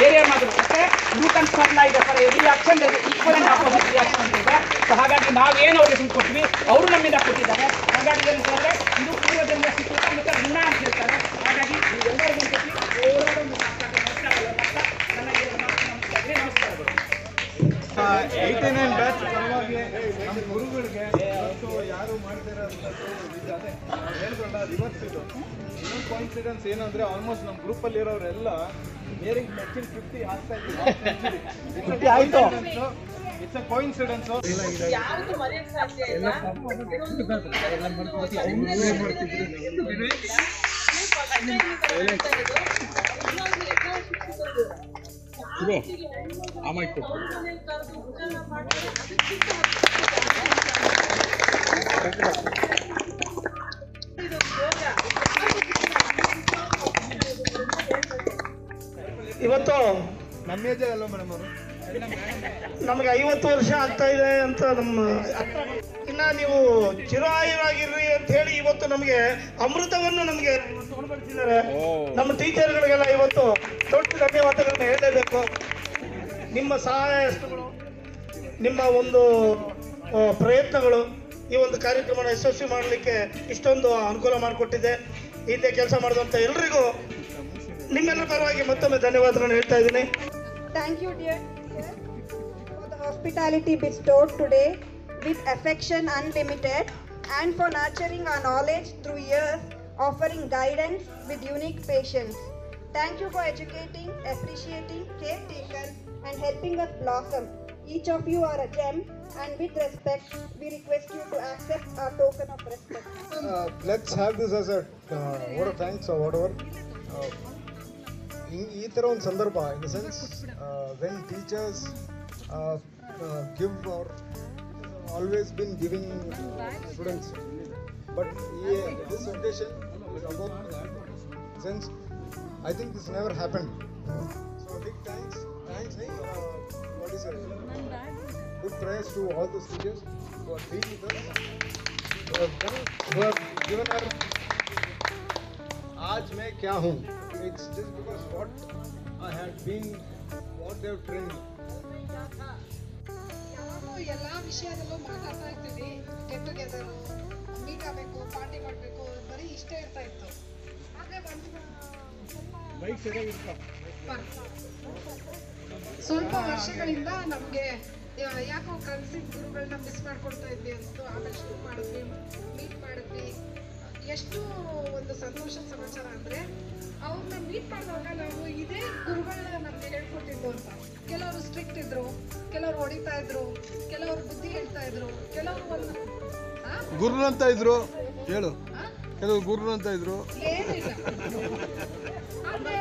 Speaker 8: ಬೇರೆ ಮಾದ್ರು. ಮತ್ತೆ ನ್ಯೂಟನ್ ಫಾರ್ಮುಲಾ ಇದೆ ಸರ್ ರಿಯಾಕ್ಷನ್ ಇದೆ ಈಕ್ವಲ್ ಆಪೋಸಿಟ್ ರಿಯಾಕ್ಷನ್ ಇದೆ. ಸೊ ಹಾಗಾಗಿ ನಾವೇನು ಅವ್ರಿಗೆ ಕೊಟ್ವಿ ಅವರು ನಮ್ಮಿಂದ ಕೊಟ್ಟಿದ್ದಾರೆ. ಹಾಗಾಗಿ ಇದು ಪೂರ್ವದಿಂದ ಮತ್ತೆ ಋಣ ಅಂತ ಹೇಳ್ತಾರೆ.
Speaker 9: ಏಯ್ಟಿ ನೈನ್ ಬ್ಯಾಚ್ ನಮ್ಮ ಗುರುಗಳಿಗೆ ಇವತ್ತು ಯಾರು ಮಾಡ್ತಿರೋ ಅದೇ ಹೇಳ್ಕೊಂಡ ರಿವರ್ಸ್ ಇದು. ಇನ್ನೊಂದು ಕಾನ್ಫಿಡೆನ್ಸ್ ಏನಂದ್ರೆ ಆಲ್ಮೋಸ್ಟ್ ನಮ್ಮ ಗ್ರೂಪಲ್ಲಿ ಇರೋರೆಲ್ಲ ನಿಯರಿಂಗ್ ಟಚಿಂಗ್ ಫಿಫ್ಟಿ ಆಗ್ತಾ ಆಯ್ತು. ಇಟ್ಸ್ ಅ ಕೋಇನ್ಸಿಡೆನ್ಸ್
Speaker 3: ಮರೆಯಕ್ಕೆ ಸಾಧ್ಯ ಇಲ್ಲ ಇನ್ನೊಂದು ಲೆಕ್ಕ
Speaker 10: ಇವತ್ತು
Speaker 9: ನಮ್ಮ ಏಜ್ ಮೇಡಮ್ ಅವರು.
Speaker 10: ನಮ್ಗೆ ಐವತ್ತು ವರ್ಷ ಆಗ್ತಾ ಇದೆ ಅಂತ ನಮ್ಮ ನೀವು ಚಿರಾಯುರಾಗಿರ್ರಿ ಅಂತ ಹೇಳಿ ಇವತ್ತು ನಮಗೆ ಅಮೃತವನ್ನು ನಮಗೆ ಉಣಬಡಿಸಿದ್ದಾರೆ ನಮ್ಮ ಟೀಚರ್ಗಳಿಗೆಲ್ಲ ಇವತ್ತು ದೊಡ್ಡ ಧನ್ಯವಾದಗಳನ್ನ ಹೇಳಲೇಬೇಕು. ನಿಮ್ಮ ಸಹಾಯ ನಿಮ್ಮ ಒಂದು ಪ್ರಯತ್ನಗಳು ಈ ಒಂದು ಕಾರ್ಯಕ್ರಮನ ಯಶಸ್ವಿ ಮಾಡಲಿಕ್ಕೆ ಇಷ್ಟೊಂದು ಅನುಕೂಲ ಮಾಡಿಕೊಟ್ಟಿದೆ. ಹಿಂದೆ ಕೆಲಸ ಮಾಡಿದಂಥ ಎಲ್ರಿಗೂ ನಿಮ್ಮೆಲ್ಲ ಪರವಾಗಿ ಮತ್ತೊಮ್ಮೆ ಧನ್ಯವಾದಗಳನ್ನು ಹೇಳ್ತಾ ಇದ್ದೀನಿ.
Speaker 11: Thank you dear hospitality bestowed today. with affection unlimited and for nurturing our knowledge through years, offering guidance with unique patience. Thank you for educating, appreciating, care taken, and helping us blossom. Each of you are a gem, and with respect, we request you to accept our token of respect.
Speaker 9: Let's have this as a what thanks whatever ಈ ಥರ ಒಂದು ಸಂದರ್ಭ in the sense when teachers give our always been giving students. But yeah, this occasion is about since I think this never happened. So big thanks, thanks, uh, what is it? Good prayers to all the students who are being with us, who have, done, who have given our. आज मैं क्या हूँ it's just because what I have been, what they have trained.
Speaker 11: ಎಲ್ಲ ವಿಷಯದಲ್ಲೂ ಮಾತಾಡ್ತಾ ಇರ್ತೀವಿ get together meet ಆಗಬೇಕು party ಮಾಡಬೇಕು ಬರೀ ಇಷ್ಟೇ ಇರ್ತಾ ಇತ್ತು. ಆದರೆ ಸ್ವಲ್ಪ ವರ್ಷಗಳಿಂದ ನಮಗೆ ಯಾಕೋ ಕನ್ಸಿನ ಗುರುಗಳನ್ನ ಮಿಸ್ ಮಾಡ್ಕೊಳ್ತಾ ಇದ್ವಿ ಅಂತ ಆಮೇಲೆ ಶುರು ಮಾಡಿದ್ವಿ ಮೀಟ್ ಮಾಡಿದ್ವಿ. ಎಷ್ಟು ಒಂದು ಸಂತೋಷ ಸಮಾಚಾರ ಅಂದರೆ ಅವ್ರನ್ನ ಮೀಟ್ ಮಾಡಿದಾಗ ನಾವು ಇದೇ ಗುರುಗಳನ್ನ ನಮಗೆ ಹೇಳ್ಕೊಟ್ಟಿದ್ದು ಅಂತ. ಕೆಲವರು ಸ್ಟ್ರಿಕ್ಟ್ ಇದ್ರು ಕೆಲವರು ಹೊಡಿತಾ ಇದ್ರು ಕೆಲವರು ಬುದ್ಧಿ ಹೇಳ್ತಾ ಇದ್ರು ಕೆಲವರು ಒಂದು?
Speaker 9: ಗುರು ಅಂತ ಇದ್ರು ಹೇಳು.
Speaker 11: ಕೆಲವರು
Speaker 9: ಕೆಲವು ಗುರು ಅಂತ ಇದ್ರು.
Speaker 11: ಏನಿಲ್ಲ ಆದ್ರೆ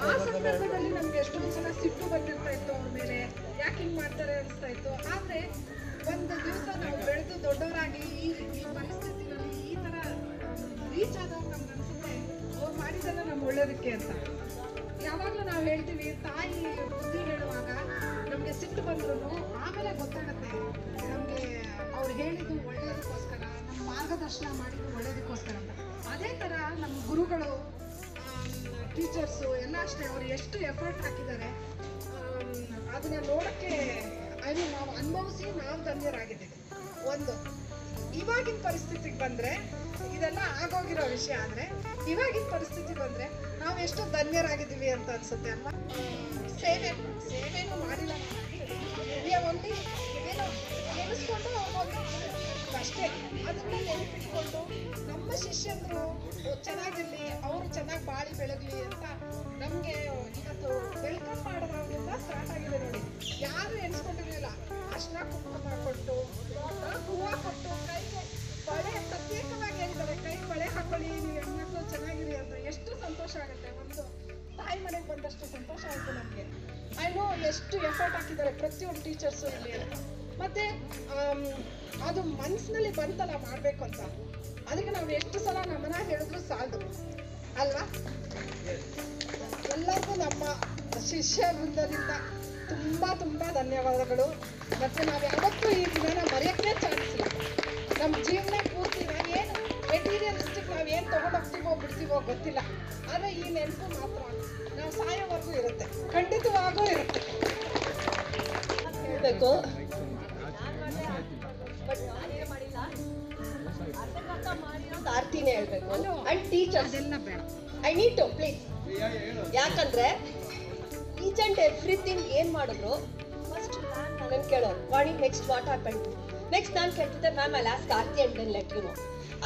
Speaker 11: ಆ ಸಂದರ್ಭದಲ್ಲಿ ನಮ್ಗೆ ಎಷ್ಟೊಂದು ಸಲ ಸಿಟ್ಟು ಬಂದಿರ್ತಾ ಇತ್ತು ಅವ್ರ ಮೇಲೆ. ಯಾಕೆ ಹಿಂಗ್ ಮಾಡ್ತಾರೆ ಅನಿಸ್ತಾ ಇತ್ತು. ಆದ್ರೆ ಒಂದು ದಿವಸ ನಾವು ಬೆಳೆದು ದೊಡ್ಡವರಾಗಿ ಈ ಪರಿಸ್ಥಿತಿ ರೀಚ್ ಆದಾಗ ನಮ್ಗೆ ಅನ್ಸುತ್ತೆ. ಅವ್ರು ಮಾಡಿದೆಲ್ಲ ನಮ್ಮ ಒಳ್ಳೇದಕ್ಕೆ ಅಂತ. ಯಾವಾಗಲೂ ನಾವು ಹೇಳ್ತೀವಿ, ತಾಯಿ ಬುದ್ಧಿ ಹೇಳುವಾಗ ನಮಗೆ ಸಿಟ್ಟು ಬಂದ್ರು ಆಮೇಲೆ ಗೊತ್ತಾಗುತ್ತೆ. ನಮಗೆ ಅವ್ರು ಹೇಳಿದ್ದು ಒಳ್ಳೇದಕ್ಕೋಸ್ಕರ, ನಮ್ಮ ಮಾರ್ಗದರ್ಶನ ಮಾಡಿದ್ದು ಒಳ್ಳೇದಕ್ಕೋಸ್ಕರ ಅಂತ. ಅದೇ ಥರ ನಮ್ಮ ಗುರುಗಳು ಟೀಚರ್ಸು ಎಲ್ಲ ಅಷ್ಟೇ, ಅವರು ಎಷ್ಟು ಎಫರ್ಟ್ ಹಾಕಿದ್ದಾರೆ ಅದನ್ನು ನೋಡೋಕ್ಕೆ ಐ ಮೀನ್ ನಾವು ಅನುಭವಿಸಿ ನಾವು ಧನ್ಯರಾಗಿದ್ದೀವಿ. ಒಂದು. ಇವಾಗಿನ ಪರಿಸ್ಥಿತಿಗೆ ಬಂದರೆ, ಇದೆಲ್ಲ ಆಗೋಗಿರೋ ವಿಷಯ ಅಂದರೆ ಇವಾಗಿನ ಪರಿಸ್ಥಿತಿ ಬಂದರೆ ನಾವು ಎಷ್ಟು ಧನ್ಯರಾಗಿದ್ದೀವಿ ಅಂತ ಅನ್ಸುತ್ತೆ ಅಲ್ವಾ? ಸೇವೆ, ಸೇವೆನೂ ಮಾಡಿಲ್ಲ ಒಂದು ಏನೋ ನೆನೆಸ್ಕೊಂಡು ಅಷ್ಟೇ. ಅದನ್ನ ನೆನಪಿಟ್ಕೊಂಡು ನಮ್ಮ ಶಿಷ್ಯಂದ್ರು ಚೆನ್ನಾಗಿರ್ಲಿ, ಅವರು ಚೆನ್ನಾಗಿ ಬಾಳಿ ಬೆಳಗ್ಲಿ ಅಂತ ನಮಗೆ ಇವತ್ತು ವೆಲ್ಕಮ್ ಮಾಡೋದ್ರಿಂದ ಸ್ಟಾರ್ಟ್ ಆಗಿದೆ ನೋಡಿ. ಯಾರು ಎಣಿಸ್ಕೊಂಡಿರಲಿಲ್ಲ? ಅಷ್ಟ ಕುಂಕುಮ ಕೊಟ್ಟು, ಹೂವ ಕೊಟ್ಟು. ಎಷ್ಟು ಎಫರ್ಟ್ ಹಾಕಿದ್ದಾರೆ ಪ್ರತಿಯೊಂದು ಟೀಚರ್ಸು ಇಲ್ಲಿ ಮತ್ತೆ ಅದು ಮನಸ್ಸಿನಲ್ಲಿ ಬಂತಲ್ಲ ಮಾಡಬೇಕು ಅಂತ. ಅದಕ್ಕೆ ನಾವು ಎಷ್ಟು ಸಲ ನಮನ ಹೇಳಿದ್ರು ಸಾಲದು ಅಲ್ವಾ? ಎಲ್ಲರಿಗೂ ನಮ್ಮ ಶಿಷ್ಯ ವೃಂದದಿಂದ ತುಂಬ ತುಂಬ ಧನ್ಯವಾದಗಳು. ಮತ್ತು ನಾವು ಯಾವತ್ತೂ ಈ ದಿನನ ಮರೆಯಕ್ಕೆ ಚಾನ್ಸ್ ಇಲ್ಲ. ನಮ್ಮ ಜೀವನ ಪೂರ್ತಿ ನಾವೇನು ಮೆಟೀರಿಯಲಿಸ್ಟಿಕ್ ನಾವು ಏನು ತಗೊಂಡೋಗ್ತೀವೋ ಬಿಡ್ತೀವೋ ಗೊತ್ತಿಲ್ಲ. ಆದರೆ ಈ ನೆನಪು ಮಾತ್ರ. ನಾವು ಸಾಯೋವರೆಗೂ ಇರುತ್ತೆ. ಖಂಡಿತವಾಗೂ ಇರುತ್ತೆ.
Speaker 12: ಹೇಳಬೇಕು. ಆರ್ತಿನೇ ಹೇಳ್ಬೇಕು and teachers I need to please ಯಾಕಂದ್ರೆ ಈಚ್ ಅಂಡ್ ಎವ್ರಿಥಿಂಗ್ ಏನ್ ಮಾಡಿದ್ರು? ಫಸ್ಟ್ ನಾನು ಕೇಳೋರು. Vani next what happen next ನಾನು ಕೇಳ್ತಿದ್ದೆ ma'am I last Aarti and then let you know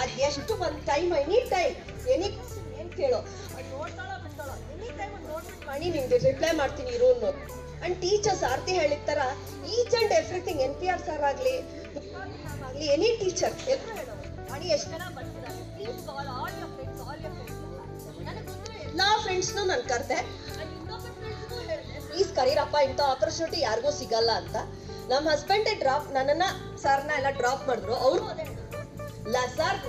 Speaker 12: ಅದು ಎಷ್ಟು ಒಂದು time I need time any ಏನು ಕೇಳೋ? ಅದು ನೋಡ್ತಾಳೋ ಬಿಡ್ತಾಳೋ? ಎನಿ ಟೈಮ್ ನೋಡ್ಬಿಟ್ಟು ಮಾಡಿ ನಿಮ್ಗೆ ರಿಪ್ಲೈ ಮಾಡ್ತೀನಿ ಇರೋ ಅನ್ನೋದು. ಅಂಡ್ ಟೀಚರ್ಸ್ ಆರ್ತಿ ಹೇಳಿದ ಥರ each and everything N P R sir ಆಗಲಿ ಆಗಲಿ ಎನಿ ಟೀಚರ್ ಎಲ್ಲರೂ ಬರ್ತಿದ್ದಾರೆ ಪ್ಲೀಸ್ ಫ್ರೆಂಡ್ಸ್ ಫ್ರೆಂಡ್ಸ್ನು ನಾನು ಕರೆದೆ. ಕರೀರಪ್ಪ, ಇಂಥ ಆಪರ್ಚುನಿಟಿ ಯಾರಿಗೂ ಸಿಗಲ್ಲ ಅಂತ. ನಮ್ಮ ಹಸ್ಬೆಂಡೇ ಡ್ರಾಪ್ ನನ್ನನ್ನ ಸರ್ನ ಎಲ್ಲ ಡ್ರಾಪ್ ಮಾಡಿದ್ರು. ಅವರು ಅದೇ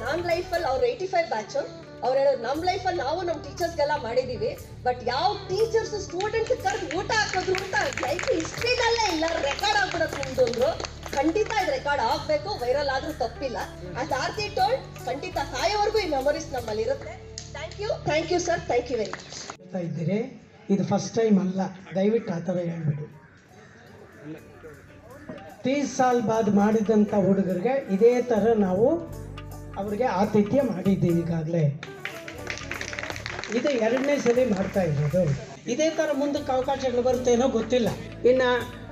Speaker 12: ನಾನ್ ಲೈಫಲ್ಲಿ ಅವ್ರು ಏಯ್ಟಿ ಫೈವ್ ಬ್ಯಾಚು ಅವ್ರು ಹೇಳೋದು ನಮ್ಮ ಲೈಫಲ್ಲಿ ನಾವು ನಮ್ಮ ಟೀಚರ್ಸ್ಗೆಲ್ಲ ಮಾಡಿದ್ದೀವಿ ಬಟ್ ಯಾವ ಟೀಚರ್ಸ್ ಸ್ಟೂಡೆಂಟ್ಸ್ ಕರೆದು ಊಟ ಹಾಕೋದ್ರು ಅಂತ ಲೈಫ್ ಹಿಸ್ಟ್ರಿನಲ್ಲೇ ಇಲ್ಲ ರೆಕಾರ್ಡ್ ಆಗ್ಬಿಡೋದು ನಿಮ್ದು ಅಂದ್ರು. ಖಂಡಿತ ಇದು ರೆಕಾರ್ಡ್ ಆಗಬೇಕು ವೈರಲ್ ಆದ್ರೂ ತಪ್ಪಿಲ್ಲ. ಆಸ್ ಆರ್ತಿ ಟೋಲ್ಡ್ ಖಂಡಿತ ಸಾಯೋವರೆಗೂ ಈ ಮೆಮೊರೀಸ್ ನಮ್ಮಲ್ಲಿ ಇರುತ್ತೆ. Thank you thank you sir thank you very
Speaker 6: much ಇದ್ದೀರಿ, ಇದು ಫಸ್ಟ್ ಟೈಮ್ ಅಲ್ಲ, ದಯವಿಟ್ಟು ಆ ಥರ ಹೇಳ್ಬಿಡು. ತೀಸ್ ಸಾಲ್ ಬಾದ್ ಮಾಡಿದಂಥ ಹುಡುಗರಿಗೆ ಇದೇ ಥರ ನಾವು ಅವ್ರಿಗೆ ಆತಿಥ್ಯ ಮಾಡಿದ್ದೀವಿ ಈಗಾಗಲೇ. ಇದು ಎರಡನೇ ಸಲ ಮಾಡ್ತಾ ಇರೋದು. ಇದೇ ಥರ ಮುಂದಕ್ಕೆ ಅವಕಾಶಗಳು ಬರುತ್ತೇನೋ ಗೊತ್ತಿಲ್ಲ. ಇನ್ನು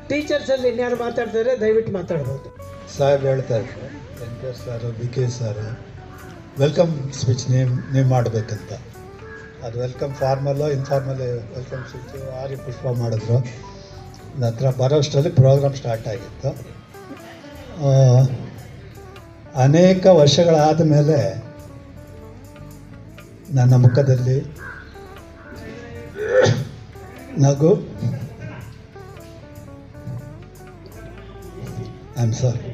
Speaker 6: ಟೀಚರ್ಸಲ್ಲಿ ಇನ್ಯಾರು ಮಾತಾಡ್ತಾರೆ, ದಯವಿಟ್ಟು ಮಾತಾಡ್ಬೋದು.
Speaker 13: ಸಾಹೇಬ್ ಹೇಳ್ತಾ N K sir B K sir welcome speech name name ಮಾಡಬೇಕಂತ. ಅದು ವೆಲ್ಕಮ್ ಫಾರ್ಮಲ್ಲೋ ಇನ್ಫಾರ್ಮಲ್ ವೆಲ್ಕಮ್ ಸ್ಪೀಚ್ ಆರಿ ಪುಷ್ಪ ಮಾಡಿದ್ರು. ನಂತರ ಬರೋಷ್ಟರಲ್ಲಿ ಪ್ರೋಗ್ರಾಮ್ ಸ್ಟಾರ್ಟ್ ಆಗಿತ್ತು. ಅನೇಕ ವರ್ಷಗಳಾದ ಮೇಲೆ ನನ್ನ ಮುಖದಲ್ಲಿ ನಗು. ಐ ಆಮ್ ಸಾರಿ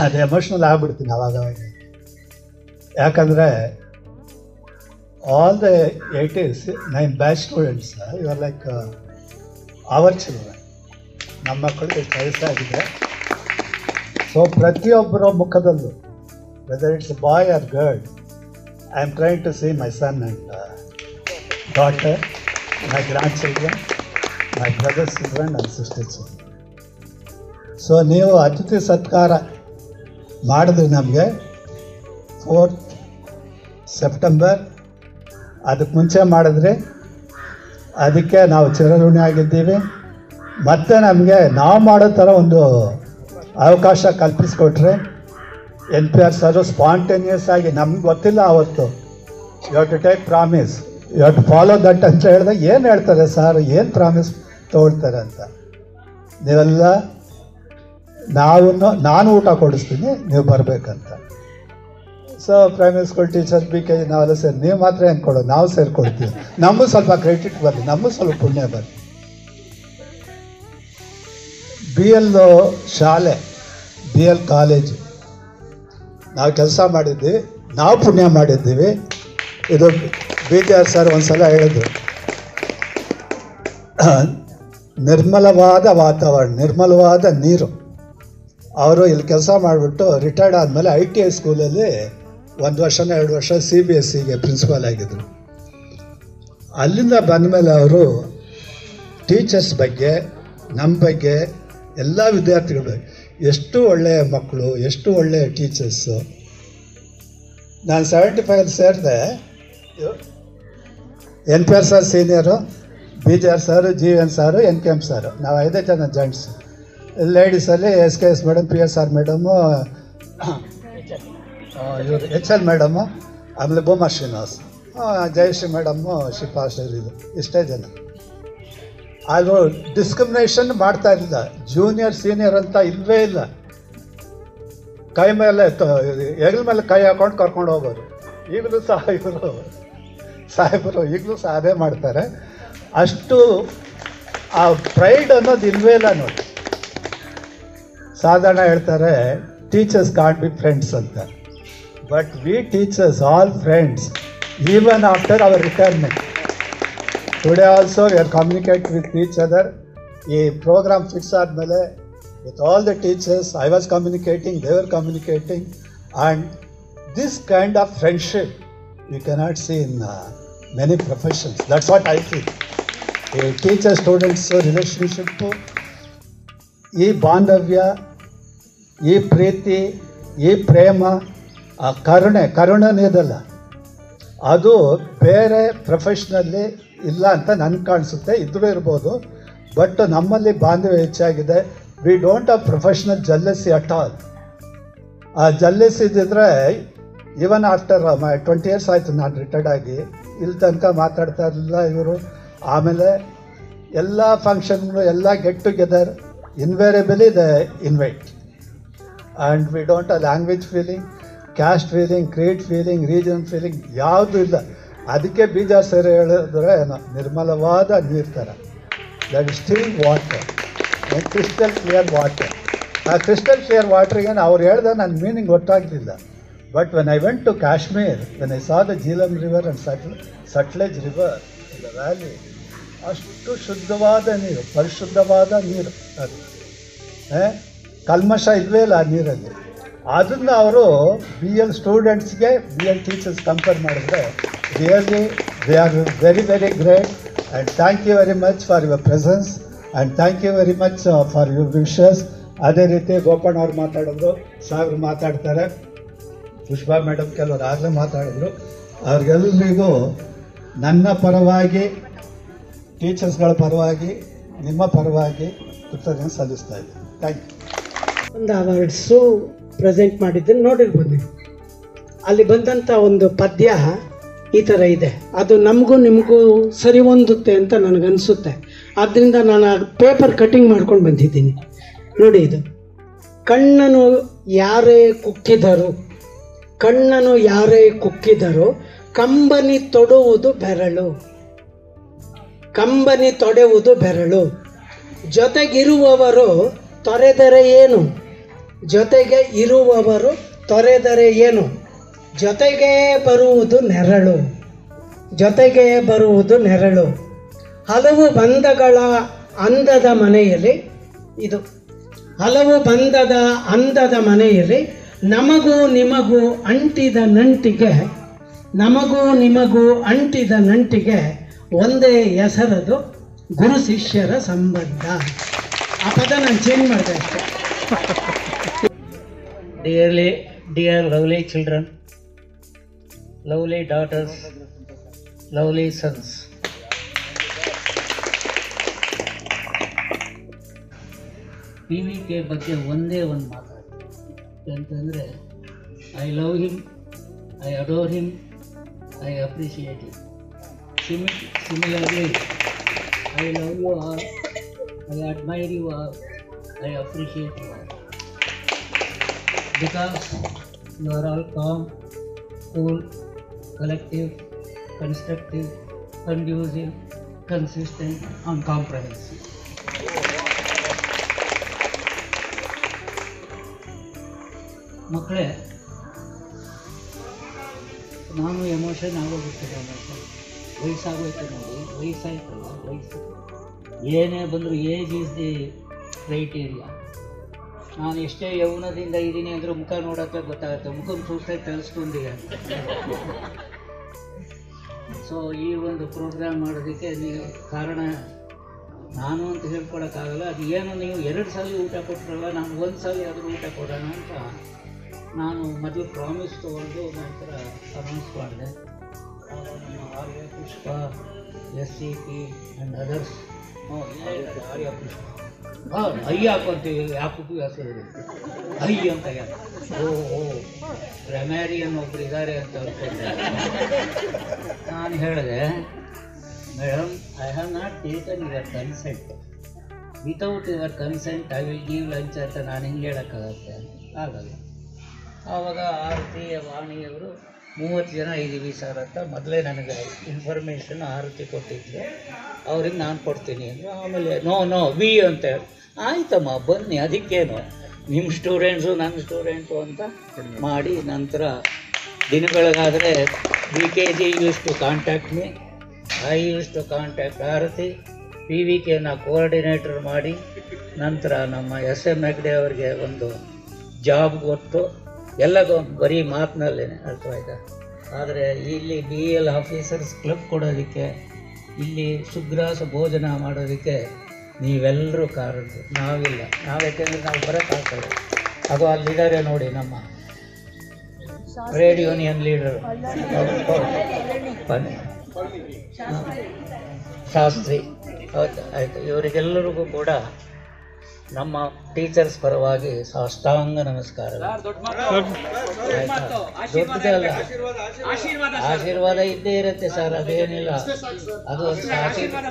Speaker 13: ಅದು ಎಮೋಷ್ನಲ್ ಆಗ್ಬಿಡ್ತೀನಿ ಅವಾಗ. ಯಾಕಂದರೆ all the eighties nine batch students are like our children ನಮ್ಮ ಮಕ್ಕಳಿಗೆ ವಯಸ್ಸಾಗಿದೆ ಸೊ ಪ್ರತಿಯೊಬ್ಬರ ಮುಖದಲ್ಲೂ whether it's boy or girl I am trying to see my son and daughter my grandchildren my brothers children and children so ನೀವು ಅತಿಥಿ ಸತ್ಕಾರ ಮಾಡಿದ್ರಿ ನಮಗೆ fourth September ಅದಕ್ಕೆ ಮುಂಚೆ ಮಾಡಿದ್ರೆ, ಅದಕ್ಕೆ ನಾವು ಚಿರಋಣಿ ಆಗಿದ್ದೀವಿ ಮತ್ತು ನಮಗೆ ನಾವು ಮಾಡೋ ಥರ ಒಂದು ಅವಕಾಶ ಕಲ್ಪಿಸ್ಕೊಟ್ರೆ N P R sir spontaneous ಆಗಿ ನಮ್ಗೆ ಗೊತ್ತಿಲ್ಲ ಅವತ್ತು. You to take promise you to follow that ಅಂತ ಹೇಳಿದಾಗ ಏನು ಹೇಳ್ತಾರೆ ಸರ್? ಏನು ಪ್ರಾಮಿಸ್ ತೊಗೊಳ್ತಾರೆ ಅಂತ? ನೀವೆಲ್ಲ ನಾವು ನಾನು ಊಟ ಕೊಡಿಸ್ತೀನಿ, ನೀವು ಬರಬೇಕಂತ. So primary school teachers B K G ನಾವೆಲ್ಲ ಸೇರಿ, ನೀವು ಮಾತ್ರ ಏನು ಕೊಡೋದು? ನಾವು ಸೇರಿಕೊಡ್ತೀವಿ. ನಮಗೂ ಸ್ವಲ್ಪ ಕ್ರೆಡಿಟ್ ಬರಲಿ, ನಮಗೂ ಸ್ವಲ್ಪ ಪುಣ್ಯ ಬರಲಿ. ಬಿ ಎಲ್ ಶಾಲೆ ಬಿ ಎಲ್ ಕಾಲೇಜು ನಾವು ಕೆಲಸ ಮಾಡಿದ್ವಿ, ನಾವು ಪುಣ್ಯ ಮಾಡಿದ್ದೀವಿ. ಇದು ಬಿ ಟಿ ಆರ್ ಸರ್ ಒಂದು ಸಲ ಹೇಳಿದ್ರು. ನಿರ್ಮಲವಾದ ವಾತಾವರಣ, ನಿರ್ಮಲವಾದ ನೀರು. ಅವರು ಇಲ್ಲಿ ಕೆಲಸ ಮಾಡಿಬಿಟ್ಟು ರಿಟೈರ್ಡ್ ಆದಮೇಲೆ ಐ ಟಿ ಐ ಸ್ಕೂಲಲ್ಲಿ ಒಂದು ವರ್ಷನ ಎರಡು ವರ್ಷ ಸಿ ಬಿ ಎಸ್ ಸಿಗೆ ಪ್ರಿನ್ಸಿಪಾಲ್ ಆಗಿದ್ದರು ಅಲ್ಲಿಂದ ಬಂದಮೇಲೆ ಅವರು ಟೀಚರ್ಸ್ ಬಗ್ಗೆ ನಮ್ಮ ಬಗ್ಗೆ ಎಲ್ಲ ವಿದ್ಯಾರ್ಥಿಗಳು ಎಷ್ಟು ಒಳ್ಳೆಯ ಮಕ್ಕಳು, ಎಷ್ಟು ಒಳ್ಳೆಯ ಟೀಚರ್ಸು ನಾನು ಸೆವೆಂಟಿ ಫೈವ್ ಸೇರಿದೆ. N P R sir senior B G R sir G N sir N K M sir ನಾವು ಐದೇ ಜನ ಜಾಯಿಂಟ್ಸ್ ಲೇಡೀಸಲ್ಲಿ S K S madam P S R madam ಇವರು ಎಚ್ ಎಲ್ ಮೇಡಮು ಆಮೇಲೆ ಬೋಮಾ ಶ್ರೀನಿವಾಸ್ ಜಯಶ್ರೀ ಮೇಡಮ್ಮು ಶಿಪಾಶ್ರೀ ಇದು, ಇಷ್ಟೇ ಜನ. ಅದು ಡಿಸ್ಕ್ರಿಮಿನೇಷನ್ ಮಾಡ್ತಾ ಇರಲಿಲ್ಲ. ಜೂನಿಯರ್ ಸೀನಿಯರ್ ಅಂತ ಇಲ್ಲವೇ ಇಲ್ಲ. ಕೈ ಮೇಲೆ ಹೆಗಲ ಮೇಲೆ ಕೈ ಹಾಕೊಂಡು ಕರ್ಕೊಂಡು ಹೋಗೋರು. ಈಗಲೂ ಸಹ ಇವರು, ಸಾಹೇಬರು ಈಗಲೂ ಸಹ ಅದೇ ಮಾಡ್ತಾರೆ. ಅಷ್ಟು ಆ ಪ್ರೈಡ್ ಅನ್ನೋದು ಇಲ್ಲವೇ ಇಲ್ಲ ನೋಡಿ. ಸಾಧಾರಣ ಹೇಳ್ತಾರೆ ಟೀಚರ್ಸ್ ಕಾಂಟ್ ಬಿ ಫ್ರೆಂಡ್ಸ್ ಅಂತ. But we teachers all friends even after our retirement today also we are communicate with each other ಈ ಪ್ರೋಗ್ರಾಮ್ ಫಿಕ್ಸ್ ಆದಮೇಲೆ with all the teachers I was communicating they are communicating and this kind of friendship you cannot see in many professions that's what I feel ಈ teacher students relationship ಈ ಬಾಂಧವ್ಯ, ಈ ಪ್ರೀತಿ, ಈ ಪ್ರೇಮ, ಆ ಕರುಣೆ ಕರುಣನೇದಲ್ಲ ಅದು ಬೇರೆ ಪ್ರೊಫೆಷ್ನಲ್ಲಿ ಇಲ್ಲ ಅಂತ ನನಗೆ ಕಾಣಿಸುತ್ತೆ, ಇದ್ರೂ ಇರ್ಬೋದು. ಬಟ್ ನಮ್ಮಲ್ಲಿ ಬಾಂಧವ್ಯ ಹೆಚ್ಚಾಗಿದೆ. We don't have professional jealousy at all ಆ ಜಲ್ಲೆಸ್ ಇದ್ದಿದ್ರೆ even after my twenty years ಆಯಿತು ನಾನು ರಿಟೈರ್ಡ್ ಆಗಿ. ಇಲ್ಲಿ ತನಕ ಮಾತಾಡ್ತಾ ಇರಲಿಲ್ಲ ಇವರು. ಆಮೇಲೆ ಎಲ್ಲ ಫಂಕ್ಷನ್ಗಳು ಎಲ್ಲ ಗೆಟ್ ಟುಗೆದರ್ ಇನ್ವೇರಿಯಬಲಿ ಇದೆ invite and we don't uh language feeling caste feeling creed feeling region feeling ಯಾವುದೂ ಇಲ್ಲ. ಅದಕ್ಕೆ ಬೀಜ ಸೇರೆ ಹೇಳಿದ್ರೆ ಏನೋ ನಿರ್ಮಲವಾದ ನೀರು ಥರ that is still water crystal clear water ಆ ಕ್ರಿಸ್ಟಲ್ ಕ್ಲಿಯರ್ ವಾಟ್ರಿಗೆ ಅವ್ರು ಹೇಳ್ದೆ ನನ್ನ ಮೀನಿಂಗ್ ಗೊತ್ತಾಗ್ತಿಲ್ಲ but when I went to Kashmir when I saw the Jhelum river and Sutlej Sutlej river the valley ಅಷ್ಟು ಶುದ್ಧವಾದ ನೀರು, ಪರಿಶುದ್ಧವಾದ ನೀರು ಅದು? ಕಲ್ಮಶ ಇಲ್ವೇ ಇಲ್ಲ ಆ ನೀರಲ್ಲಿ. ಅದನ್ನು ಅವರು ಬಿ ಎಲ್ ಸ್ಟೂಡೆಂಟ್ಸ್ಗೆ ಬಿ ಎಲ್ ಟೀಚರ್ಸ್ ಕಂಪೇರ್ ಮಾಡಿದ್ರೆ really they are very very great and thank you very much for your presence and thank you very much for your wishes ಅದೇ ರೀತಿ ಗೋಪಣ್ಣ ಅವ್ರು ಮಾತಾಡಿದ್ರು ಸಾಗರ್ ಮಾತಾಡ್ತಾರೆ. ಪುಷ್ಪಾ ಮೇಡಮ್ ಕೆಲವರು ಆಗಲೇ ಮಾತಾಡಿದ್ರು. ಅವ್ರಿಗೆಲ್ಲರಿಗೂ ನನ್ನ ಪರವಾಗಿ ಟೀಚರ್ಸ್ಗಳ ಪರವಾಗಿ, ನಿಮ್ಮ ಪರವಾಗಿ ಕೃತಜ್ಞತೆ ಸಲ್ಲಿಸ್ತಾ ಇದ್ದೀನಿ. ಥ್ಯಾಂಕ್ ಯು
Speaker 6: ಒಂದು ಅವಾರ್ಡ್ಸು ಪ್ರೆಸೆಂಟ್ ಮಾಡಿದ್ದನ್ನು ನೋಡಿರ್ಬೋದು. ನೀವು ಅಲ್ಲಿ ಬಂದಂಥ ಒಂದು ಪದ್ಯ ಈ ಥರ ಇದೆ. ಅದು ನಮಗೂ ನಿಮಗೂ ಸರಿ ಹೊಂದುತ್ತೆ ಅಂತ ನನಗನ್ಸುತ್ತೆ. ಆದ್ದರಿಂದ ನಾನು ಪೇಪರ್ ಕಟ್ಟಿಂಗ್ ಮಾಡ್ಕೊಂಡು ಬಂದಿದ್ದೀನಿ. ನೋಡಿ ಇದು. ಕಣ್ಣನು ಯಾರೇ ಕುಕ್ಕಿದರು, ಕಣ್ಣನು ಯಾರೇ ಕುಕ್ಕಿದರು ಕಂಬನಿ ತೊಡುವುದು ಬೆರಳು. ಕಂಬನಿ ತೊಡೆಯುವುದು ಬೆರಳು. ಜೊತೆಗಿರುವವರು ತೊರೆದರೆ ಏನು? ಜೊತೆಗೆ ಇರುವವರು ತೊರೆದರೆ ಏನು? ಜೊತೆಗೆ ಬರುವುದು ನೆರಳು. ಜೊತೆಗೆ ಬರುವುದು ನೆರಳು. ಹಲವು ಬಂಧಗಳ ಅಂದದ ಮನೆಯಲ್ಲಿ, ಇದು, ಹಲವು ಬಂಧದ ಅಂದದ ಮನೆಯಲ್ಲಿ ನಮಗೂ ನಿಮಗೂ ಅಂಟಿದ ನಂಟಿಗೆ, ನಮಗೂ ನಿಮಗೂ ಅಂಟಿದ ನಂಟಿಗೆ ಒಂದೇ ಹೆಸರದು ಗುರು ಶಿಷ್ಯರ ಸಂಬಂಧ. ಆ ಪದ ನಾನು ಚೇಂಜ್ ಮಾಡಿದೆ ಅಷ್ಟೇ.
Speaker 5: Dearly, dear lovely children, lovely daughters, lovely sons. P V K ಬಗ್ಗೆ ಒಂದೇ ಒಂದು ಮಾತಾಡ್ತೀನಿ ಅಂತಂದರೆ I love him I adore him I appreciate him Simi similarly I love you or I admire you or I appreciate you are because you are all calm, cool, collective, constructive, conducive, consistent, and comprehensive. ಮಕ್ಕಳೇ ನಾನು emotion ಆಗೋಗ್ಬಿಟ್ಟಿದೆ ಮತ್ತೆ ವಯಸ್ಸಾಗೋಯ್ತು ನೋಡಿ ವಯಸ್ಸಾಯ್ತಲ್ಲ ವಯಸ್ಸು ಏನೇ ಬಂದರೂ age is the criteria ನಾನು ಎಷ್ಟೇ ಯೌನದಿಂದ ಇದ್ದೀನಿ ಅಂದರೂ ಮುಖ ನೋಡೋಕ್ಕೆ ಗೊತ್ತಾಗುತ್ತೆ. ಮುಖದ ಸೂಸೈಡ್ ಕಲಿಸ್ಕೊಂಡಿದೆ ಅಂತ. ಸೊ ಈ ಒಂದು ಪ್ರೋಗ್ರಾಮ್ ಮಾಡೋದಕ್ಕೆ ನೀವು ಕಾರಣ ನಾನು ಅಂತ ಹೇಳ್ಕೊಳಕ್ಕಾಗಲ್ಲ. ಅದು ಏನು ನೀವು ಎರಡು ಸಲ ಊಟ ಕೊಟ್ಟರಲ್ಲ ನಾನು ಒಂದು ಸಲ ಆದರೂ ಊಟ ಕೊಡೋಣ ಅಂತ ನಾನು ಮೊದಲು ಪ್ರಾಮಿಸ್ ತೊಗೊಂಡು ನಂತರ ಅನೌನ್ಸ್ ಮಾಡಿದೆ. Arya Pushpa S C P and others Arya Pushpa. ಹಾಂ ಐ ಹಾಕೊಂತೀವಿ ಯಾಕಕ್ಕೂ ಹೆಸರು ಐ ಅಂತ ಯಾಕೆ? ಓ ಓ ರೆಮ್ಯಾರಿಯನ್ ಒಬ್ರು ಇದ್ದಾರೆ ಅಂತ ಅನ್ಕೊಂಡೆ. ನಾನು ಹೇಳಿದೆ madam I have not taken your consent without your consent I will give lunch ಅಂತ ನಾನು ಹಿಂಗೆ ಹೇಳೋಕ್ಕಾಗತ್ತೆ. ಆಗಲ್ಲ. ಆವಾಗ ಆರತಿ ವಾಣಿಯವರು ಮೂವತ್ತು ಜನ ಇದ್ದೀವಿ ಸರ್ ಅಂತ ಮೊದಲೇ ನನಗೆ ಇನ್ಫಾರ್ಮೇಷನ್ ಆರತಿ ಕೊಟ್ಟಿದ್ದೆ ಅವ್ರಿಗೆ ನಾನು ಕೊಡ್ತೀನಿ ಅಂದರು. ಆಮೇಲೆ, ನೋ ನೋ ವಿ ಅಂತ ಹೇಳಿ. ಆಯ್ತಮ್ಮ, ಬನ್ನಿ, ಅದಕ್ಕೇನು? ನಿಮ್ಮ ಸ್ಟೂಡೆಂಟ್ಸು ನನ್ನ ಸ್ಟೂಡೆಂಟು ಅಂತ ಮಾಡಿ ನಂತರ ದಿನಗಳಿಗಾದರೆ V K G use to contact me I use to contact Aarti. P V ಕೆನ coordinator ಮಾಡಿ ನಂತರ ನಮ್ಮ ಎಸ್ ಎಂ ಹೆಗ್ಡೆ ಅವರಿಗೆ ಒಂದು ಜಾಬ್ ಕೊಟ್ಟು ಎಲ್ಲದೂ ಬರೀ ಮಾತಿನಲ್ಲೇ ಅರ್ಥವಾಯ್ತಾ? ಆದರೆ ಇಲ್ಲಿ ಬಿ ಎಲ್ ಆಫೀಸರ್ಸ್ ಕ್ಲಬ್ ಕೊಡೋದಕ್ಕೆ, ಇಲ್ಲಿ ಸುಗ್ರಾಸ ಭೋಜನ ಮಾಡೋದಕ್ಕೆ ನೀವೆಲ್ಲರೂ ಕಾರಣ ನಾವಿಲ್ಲ. ನಾವು ಯಾಕೆಂದರೆ ನಾವು ಬರೋಕ್ಕಾಗ್ತದೆ ಅದು ಅಲ್ಲಿದ್ದಾರೆ ನೋಡಿ ನಮ್ಮ ಟ್ರೇಡ್ ಯೂನಿಯನ್ ಲೀಡರ್ ಶಾಸ್ತ್ರಿ. ಆಯಿತು. ಇವರಿಗೆಲ್ಲರಿಗೂ ಕೂಡ ನಮ್ಮ ಟೀಚರ್ಸ್ ಪರವಾಗಿ ಸಾಷ್ಟಾಂಗ ನಮಸ್ಕಾರ ದೊಡ್ಡದೇ ಅಲ್ಲ ಆಶೀರ್ವಾದ ಇದ್ದೇ ಇರುತ್ತೆ ಸರ್ ಅದೇನಿಲ್ಲ. ಅದು ಆಶೀರ್ವಾದ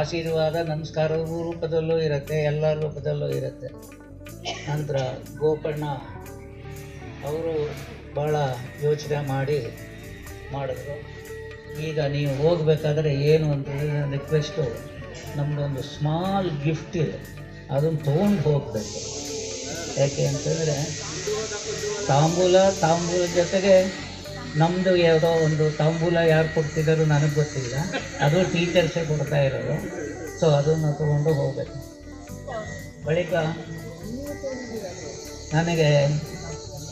Speaker 5: ಆಶೀರ್ವಾದ ನಮಸ್ಕಾರ ರೂಪದಲ್ಲೂ ಇರುತ್ತೆ ಎಲ್ಲ ರೂಪದಲ್ಲೂ ಇರುತ್ತೆ. ನಂತರ ಗೋಪಣ್ಣ ಅವರು ಭಾಳ ಯೋಚನೆ ಮಾಡಿ ಮಾಡಿದ್ರು. ಈಗ ನೀವು ಹೋಗಬೇಕಾದ್ರೆ ಏನು ಅಂತ ರಿಕ್ವೆಸ್ಟು ನಮ್ಮದೊಂದು ಸ್ಮಾಲ್ ಗಿಫ್ಟ್ ಇದೆ. ಅದನ್ನು ತೊಗೊಂಡು ಹೋಗಬೇಕು. ಯಾಕೆ ಅಂತಂದರೆ, ತಾಂಬೂಲ ತಾಂಬೂಲ ಜೊತೆಗೆ ನಮ್ಮದು ಯಾವುದೋ ಒಂದು ತಾಂಬೂಲ ಯಾರು ಕೊಡ್ತಿದ್ದಾರೋ ನನಗೆ ಗೊತ್ತಿಲ್ಲ. ಅದು ಟೀಚರ್ಸೇ ಕೊಡ್ತಾ ಇರೋದು. ಸೊ ಅದನ್ನು ತೊಗೊಂಡು ಹೋಗಬೇಕು. ಬಳಿಕ ನನಗೆ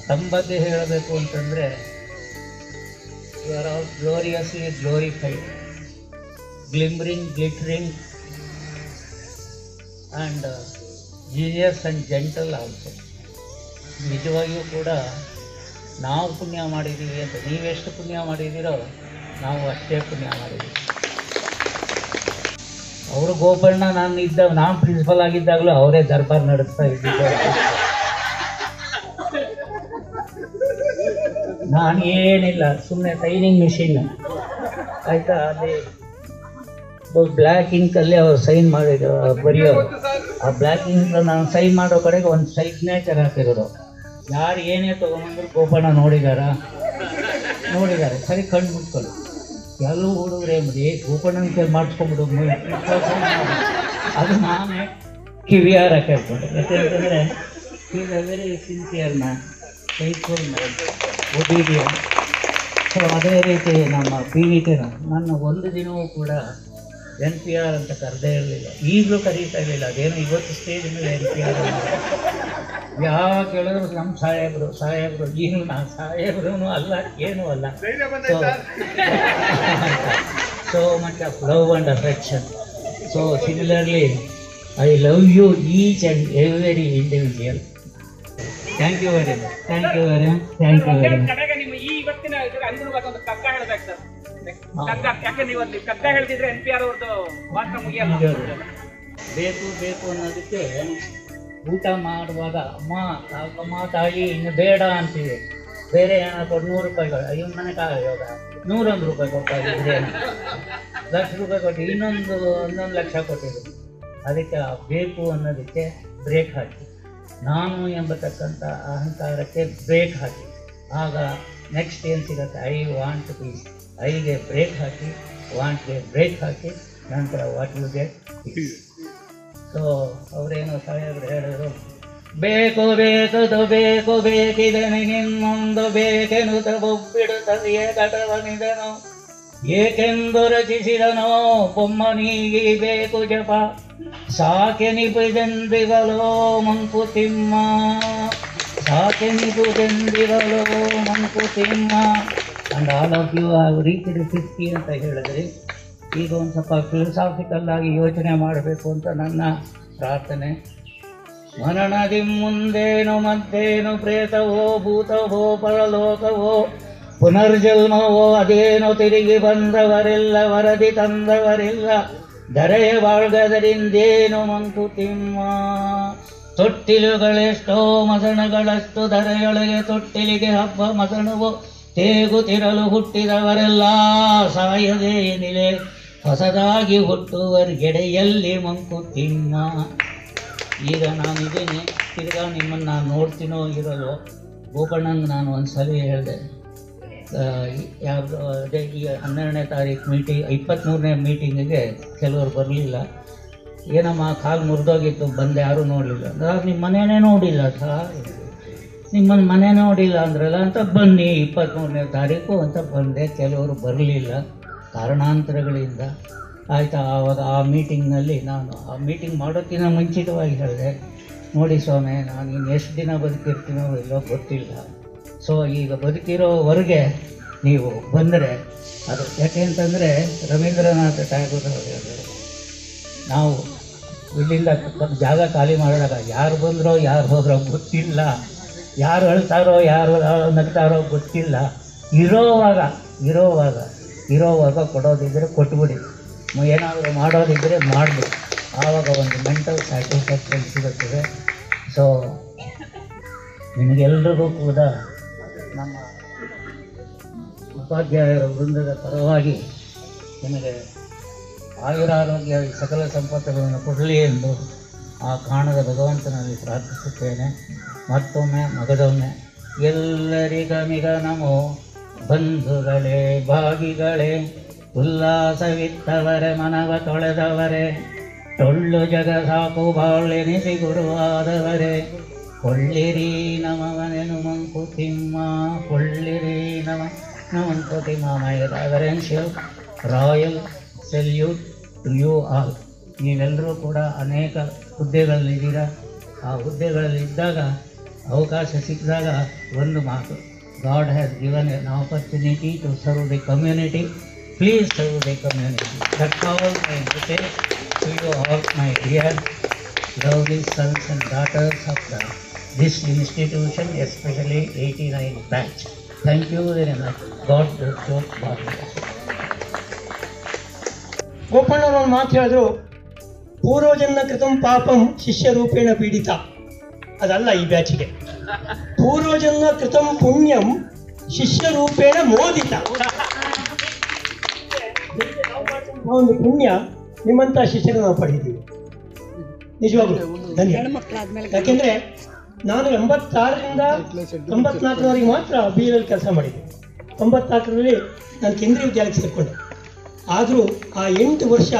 Speaker 5: ತಮ್ಮ ಬಗ್ಗೆ ಹೇಳಬೇಕು ಅಂತಂದರೆ you are all gloriously glorified glimmering glittering and genius and gentle also ನಿಜವಾಗಿಯೂ ಕೂಡ ನಾವು ಪುಣ್ಯ ಮಾಡಿದ್ದೀವಿ ಅಂತ. ನೀವೆಷ್ಟು ಪುಣ್ಯ ಮಾಡಿದ್ದೀರೋ ನಾವು ಅಷ್ಟೇ ಪುಣ್ಯ ಮಾಡಿದ್ದೀವಿ ಅವರು ಗೋಪಣ್ಣ ನಾನು ಇದ್ದ, ನಾನು ಪ್ರಿನ್ಸಿಪಲ್ ಆಗಿದ್ದಾಗಲೂ ಅವರೇ ದರ್ಬಾರ್ ನಡೆಸ್ತಾ ಇದ್ದಿದ್ದು. ನಾನು ಏನಿಲ್ಲ ಸುಮ್ಮನೆ ಟೈನಿಂಗ್ ಮಿಷಿನ್ ಆಯಿತಾ, ಅಲ್ಲಿ ಬ್ಲ್ಯಾಕ್ ಇಂಕಲ್ಲಿ ಅವ್ರು ಸೈನ್ ಮಾಡಿದ್ರು, ಬರೆಯೋರು. ಆ ಬ್ಲ್ಯಾಕ್ ಇಂಕ್ ನಾನು ಸೈನ್ ಮಾಡೋ ಕಡೆಗೆ ಒಂದು ಸಿಗ್ನೇಚರ್ ಹಾಕಿರೋರು ಯಾರು ಏನೇ ತೊಗೊಂಬಂದ್ರು ಗೋಪಣ್ಣ ನೋಡಿದಾರ? ನೋಡಿದ್ದಾರೆ ಸರಿ, ಕಣ್ಣು ಮುಟ್ಕೊಂಡು ಎಲ್ಲೂ ಹುಡುಗರೇ ಮಾಡಿ ಗೋಪಣ್ಣನ ಕೈ ಮಾಡಿಸ್ಕೊಂಬಿಡು ಅದು ನಾನೇ ಕಿವಿಯಾರ ಕೇಳ್ಕೊಂಡೆ. ಯಾಕೆಂತಂದರೆ ವೆರಿ ಸಿನ್ಸಿಯರ್ ಸೊ ಅದೇ ರೀತಿ ನಮ್ಮ ಪಿ ವಿ ಕೆ ನನ್ನ ಒಂದು ದಿನವೂ ಕೂಡ ಎನ್ ಪಿ ಆರ್ ಅಂತ ಕರೆದೇ ಇರಲಿಲ್ಲ. ಈಗಲೂ ಕರೀತಾ ಇರಲಿಲ್ಲ. ಅದೇನು ಇವತ್ತು ಸ್ಟೇಜ್ ಮೇಲೆ ಎನ್ ಪಿ ಆರ್ ಯಾವ ಕೇಳಿದ್ರು ನಮ್ಮ ಸಾಹೇಬರು ಸಾಹೇಬರು ಏನು ನಾನು ಸಾಹೇಬ್ರು ಅಲ್ಲ ಏನೂ ಅಲ್ಲ. So much of love and affection so similarly I love you each and every individual thank
Speaker 14: you very much thank you very much thank you very much ಯಾಕೆ ನೀವು ಕಗ್ಗ ಹೇಳ್ತಿದ್ರೆ ಎನ್ ಪಿ ಆರ್ ಅವ್ರದ್ದು ಮಾತ್ರ ಮುಗಿಯಲ್ಲ?
Speaker 5: ಬೇಕು ಬೇಕು ಅನ್ನೋದಕ್ಕೆ ಊಟ ಮಾಡುವಾಗ ಅಮ್ಮ ಅಮ್ಮ ತಾಯಿ ಇನ್ನು ಬೇಡ ಅಂತೀವಿ. ಬೇರೆ ಏನಾದ್ರು ನೂರು ರೂಪಾಯಿಗಳು. ಅಯ್ಯೋ ಮನೆ ಇವಾಗ ನೂರೊಂದು ರೂಪಾಯಿ ಕೊಡ್ತಾ ಇದ್ರೆ ಲಕ್ಷ ರೂಪಾಯಿ ಕೊಟ್ಟು ಇನ್ನೊಂದು ಒಂದೊಂದು ಲಕ್ಷ ಕೊಟ್ಟಿದ್ರು ಅದಕ್ಕೆ ಆ ಬೇಕು ಅನ್ನೋದಕ್ಕೆ ಬ್ರೇಕ್ ಹಾಕಿ. ನಾನು ಎಂಬತಕ್ಕಂಥ ಅಹಂಕಾರಕ್ಕೆ ಬ್ರೇಕ್ ಹಾಕಿ. ಆಗ ನೆಕ್ಸ್ಟ್ ಏನು ಸಿಗುತ್ತೆ? ಐ ವಾಂಟ್ ಪೀಸ್ ಐಗೆ ಬ್ರೇಕ್ ಹಾಕಿ ವಾಂಟ್ಗೆ ಬ್ರೇಕ್ ಹಾಕಿ ನಂತರ ವಾಟ್ ಯು ಗೆಟ್ ಸೊ ಅವರೇನು ಸಾಹೇಬ್ರು ಹೇಳಿದ್ರು ಬೇಕು ಬೇಕದು ಬೇಕು ಬೇಕಿದೆ ನಿನ್ನೊಂದು ಬೇಕೆನು ಬೊಬ್ಬಿಡುತ್ತದೆಯೇ ಕಟವನಿದನು. ಏಕೆಂದು ರಚಿಸಿದನೋ ಬೊಮ್ಮನಿಗೆ ಬೇಕು ಜಪ. ಸಾಕೆ ನಿಪುದೆಂದಿಗಲೋ ಮಂಕುತಿಮ್ಮ ಸಾಕೆ ನಿಪುದೆಂದಿಗಲೋ Mankutimma and all of you have fifty ಅಂತ ಹೇಳಿದ್ರಿ. ಈಗ ಒಂದು ಸ್ವಲ್ಪ ಫಿಲಸಾಫಿಕಲ್ ಆಗಿ ಯೋಚನೆ ಮಾಡಬೇಕು ಅಂತ ನನ್ನ ಪ್ರಾರ್ಥನೆ. ಮರಣದಿ ಮುಂದೇನು, ಮತ್ತೇನು, ಪ್ರೇತವೋ, ಭೂತವೋ, ಪರಲೋಕವೋ, ಪುನರ್ಜನ್ಮವೋ, ಅದೇನೋ ತಿರುಗಿ ಬಂದವರಿಲ್ಲ, ವರದಿ ತಂದವರಿಲ್ಲ, ಧರೆಯ ಬಾಳ್ಗದರಿಂದೇನು ಮಂಕುತಿಮ್ಮ ತೊಟ್ಟಿಲುಗಳೆಷ್ಟೋ ಮಸಣಗಳಷ್ಟು, ಧರೆಯೊಳಗೆ ತೊಟ್ಟಿಲಿಗೆ ಹಬ್ಬ ಮಸಣವು ತೇಗುತ್ತಿರಲು ಹುಟ್ಟಿದವರೆಲ್ಲ ಸಾಯದೇ ಏನಿಲೆ ಹೊಸದಾಗಿ ಹುಟ್ಟುವರ್ಗೆಡೆಯಲ್ಲಿ ಮಂಕುತಿಮ್ಮ ಈಗ ನಾನಿದ್ದೀನಿ ತಿರ್ಗಾ ನಿಮ್ಮನ್ನು ನಾನು ನೋಡ್ತೀನೋ ಇರಲು ಗೋಪಣ್ಣಂಗೆ ನಾನು ಒಂದು ಸಲ ಹೇಳಿದೆ ಯಾವುದು ಅದೇ ಈ ಹನ್ನೆರಡನೇ ತಾರೀಕು ಮೀಟಿಂಗ್ ಇಪ್ಪತ್ತ್ಮೂರನೇ ಮೀಟಿಂಗಿಗೆ ಕೆಲವರು ಬರಲಿಲ್ಲ. ಏನಮ್ಮ ಕಾಲು ಮುರಿದೋಗಿತ್ತು, ಬಂದೆ, ಯಾರೂ ನೋಡಲಿಲ್ಲ. ನಿಮ್ಮ ಮನೆಯೇ ನೋಡಿಲ್ಲ ಸರ್ ನಿಮ್ಮನ್ನು ಮನೆ ನೋಡಿಲ್ಲ ಅಂದ್ರಲ್ಲ ಅಂತ ಬನ್ನಿ ಇಪ್ಪತ್ತ್ಮೂರನೇ ತಾರೀಕು ಅಂತ ಬಂದೆ. ಕೆಲವರು ಬರಲಿಲ್ಲ ಕಾರಣಾಂತರಗಳಿಂದ. ಆಯಿತಾ ಆವಾಗ ಆ ಮೀಟಿಂಗ್ನಲ್ಲಿ ನಾನು, ಆ ಮೀಟಿಂಗ್ ಮಾಡೋಕ್ಕಿಂತ ಮುಂಚಿತವಾಗಿ ಹೇಳಿದೆ. ನೋಡಿ ಸ್ವಾಮಿ, ನಾನು ಇನ್ನು ಎಷ್ಟು ದಿನ ಬದುಕಿರ್ತೀನೋ ಇಲ್ಲೋ ಗೊತ್ತಿಲ್ಲ. ಸೊ ಈಗ ಬದುಕಿರೋವರೆಗೆ ನೀವು ಬಂದರೆ, ಅದು ಯಾಕೆ ಅಂತಂದರೆ ರವೀಂದ್ರನಾಥ ಟ್ಯಾಗೋರ್ ಅವರು ಹೇಳಿದ್ರು. ನಾವು ಇಲ್ಲಿಂದ ಜಾಗ ಖಾಲಿ ಮಾಡಿದಾಗ ಯಾರು ಬಂದರೋ ಯಾರು ಹೋದ್ರೋ ಗೊತ್ತಿಲ್ಲ. ಯಾರು ಅಳ್ತಾರೋ, ಯಾರು ನಗ್ತಾರೋ ಗೊತ್ತಿಲ್ಲ. ಇರೋವಾಗ ಇರೋವಾಗ ಇರೋವಾಗ ಕೊಡೋದಿದ್ದರೆ ಕೊಟ್ಬಿಡಿ. ಏನಾದರೂ ಮಾಡೋದಿದ್ದರೆ ಮಾಡಿಬಿಡಿ. ಆವಾಗ ಒಂದು ಮೆಂಟಲ್ ಸ್ಯಾಟಿಸ್ಫ್ಯಾಕ್ಷನ್ ಸಿಗುತ್ತದೆ. ಸೊ ನಿಮಗೆಲ್ಲರಿಗೂ ಕೂಡ ನಮ್ಮ ಉಪಾಧ್ಯಾಯರ ವೃಂದದ ಪರವಾಗಿ ನಿಮಗೆ ಆಯುರಾರೋಗ್ಯ ಸಕಲ ಸಂಪತ್ತುಗಳನ್ನು ಕೊಡಲಿ ಎಂದು ಆ ಕಾಣದ ಭಗವಂತನಲ್ಲಿ ಪ್ರಾರ್ಥಿಸುತ್ತೇನೆ. ಮತ್ತೊಮ್ಮೆ ಮಗದೊಮ್ಮೆ. ಎಲ್ಲರಿಗಮಿಗ ನಮೋ. ಬಂಧುಗಳೇ, ಭಾಗಿಗಳೇ ಉಲ್ಲಾಸವಿತ್ತವರೇ ಮನವ ತೊಳೆದವರೇ, ಟೊಳ್ಳು ಜಗ ಸಾಕು ಬಾಳೆನಿಸಿ ಗುರುವಾದವರೇ. ಕೊಳ್ಳಿರಿ ನಮವನೆನು ಮಂಕುತಿಮ್ಮ ಕೊಳ್ಳಿರಿ ನಮ Mankutimma my reverential royal salute to you all. ನೀವೆಲ್ಲರೂ ಕೂಡ ಅನೇಕ ಹುದ್ದೆಗಳಲ್ಲಿದ್ದೀರ. ಆ ಹುದ್ದೆಗಳಲ್ಲಿ ಇದ್ದಾಗ ಅವಕಾಶ ಸಿಕ್ಕಿದಾಗ ಒಂದು ಮಾತು God has given an opportunity to serve the community please serve the community that's all my message to you all my dear lovely sons and daughters of the, this institution, especially 89 batch. Thank you very much. God bless you. God bless you.
Speaker 10: ಗೋಪಣ್ಣವರು ಒಂದು ಮಾತು ಹೇಳಿದ್ರು ಪೂರ್ವಜನ್ಮ ಕೃತಂ ಪಾಪಂ ಶಿಷ್ಯ ರೂಪೇಣ ಪೀಡಿತ ಅದಲ್ಲ ಈ ಬ್ಯಾಚಿಗೆ. ಪೂರ್ವಜನ್ಮ ಕೃತಂ ಪುಣ್ಯಂ ಶಿಷ್ಯ ರೂಪೇಣ ಮೋದಿತ. ಒಂದು ಪುಣ್ಯ ನಿಮ್ಮಂತ ಶಿಷ್ಯರು ನಾವು ಪಡೆದಿದ್ದೀವಿ. ನಿಜವಾಗ್ಲು ಧನ್ಯವಾದ ಯಾಕೆಂದ್ರೆ ನಾನು ಎಂಬತ್ತಾರರಿಂದ ತೊಂಬತ್ನಾಲ್ಕರವರೆಗೆ ಮಾತ್ರ ಬಿ ಎಲ್ ಕೆಲಸ ಮಾಡಿದ್ದೆ. ತೊಂಬತ್ನಾಲ್ಕರಲ್ಲಿ ನಾನು ಕೇಂದ್ರೀಯ ವಿದ್ಯಾಲಯಕ್ಕೆ ಸೇರಿಕೊಂಡೆ. ಆದರೂ ಆ ಎಂಟು ವರ್ಷ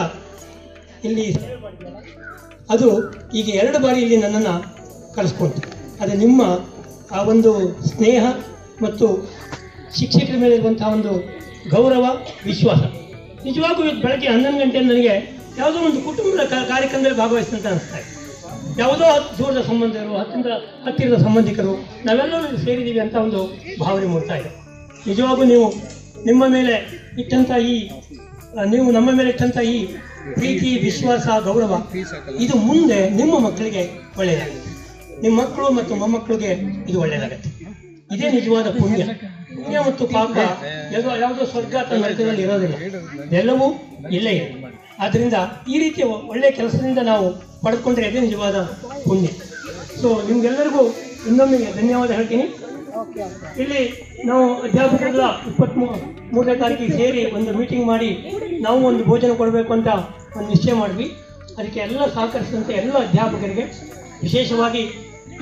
Speaker 10: ಇಲ್ಲಿ ಅದು ಈಗ ಎರಡು ಬಾರಿ ಇಲ್ಲಿ ನನ್ನನ್ನು ಕಳಿಸ್ಕೊಳ್ತು ಅದು ನಿಮ್ಮ ಆ ಒಂದು ಸ್ನೇಹ ಮತ್ತು ಶಿಕ್ಷಕರ ಮೇಲೆ ಇರುವಂತಹ ಒಂದು ಗೌರವ, ವಿಶ್ವಾಸ. ನಿಜವಾಗೂ ಇವತ್ತು ಬೆಳಗ್ಗೆ ಹನ್ನೊಂದು ಗಂಟೆ ನನಗೆ ಯಾವುದೋ ಒಂದು ಕುಟುಂಬದ ಕಾರ್ಯಕ್ರಮದಲ್ಲಿ ಭಾಗವಹಿಸಿದಂತ ಅನಿಸ್ತಾ ಇದೆ. ಯಾವುದೋ ಹತ್ತು ದೂರದ ಸಂಬಂಧಿಕರು ಹತ್ತಿರದ ಹತ್ತಿರದ ಸಂಬಂಧಿಕರು, ನಾವೆಲ್ಲರೂ ಸೇರಿದ್ದೀವಿ ಅಂತ ಒಂದು ಭಾವನೆ ಮೂಡ್ತಾ ಇದೆ. ನಿಜವಾಗೂ ನೀವು ನಿಮ್ಮ ಮೇಲೆ ಇಟ್ಟಂಥ ಈ ನೀವು ನಮ್ಮ ಮೇಲೆ ಇಟ್ಟಂಥ ಈ ಪ್ರೀತಿ, ವಿಶ್ವಾಸ, ಗೌರವ, ಇದು ಮುಂದೆ ನಿಮ್ಮ ಮಕ್ಕಳಿಗೆ ಒಳ್ಳೆಯದಾಗುತ್ತೆ ನಿಮ್ಮ ಮಕ್ಕಳು ಮತ್ತು ಮೊಮ್ಮಕ್ಕಳಿಗೆ ಇದು ಒಳ್ಳೆಯದಾಗುತ್ತೆ. ಇದೇ ನಿಜವಾದ ಪುಣ್ಯ. ಪುಣ್ಯ ಮತ್ತು ಪಾಪ ಯಾವುದೋ ಯಾವುದೋ ಸ್ವರ್ಗ ಅಥವಾ ಇರೋದಿಲ್ಲ. ಎಲ್ಲವೂ ಇಲ್ಲೇ ಇದೆ. ಆದ್ದರಿಂದ ಈ ರೀತಿಯ ಒಳ್ಳೆಯ ಕೆಲಸದಿಂದ ನಾವು ಪಡ್ಕೊಂಡ್ರೆ ಅದೇ ನಿಜವಾದ ಪುಣ್ಯ. ಸೊ ನಿಮ್ಗೆಲ್ಲರಿಗೂ ಇನ್ನೊಮ್ಮೆ ಧನ್ಯವಾದ ಹೇಳ್ತೀನಿ. ಇಲ್ಲಿ ನಾವು ಅಧ್ಯಾಪಕರೆಲ್ಲ ಇಪ್ಪತ್ತ್ ಮೂರನೇ ತಾರೀಕಿಗೆ ಸೇರಿ ಒಂದು ಮೀಟಿಂಗ್ ಮಾಡಿ ನಾವು ಒಂದು ಭೋಜನ ಕೊಡಬೇಕು ಅಂತ ಒಂದು ನಿಶ್ಚಯ ಮಾಡಿದ್ವಿ. ಅದಕ್ಕೆ ಎಲ್ಲ ಸಹಕರಿಸಿದಂಥ ಎಲ್ಲ ಅಧ್ಯಾಪಕರಿಗೆ, ವಿಶೇಷವಾಗಿ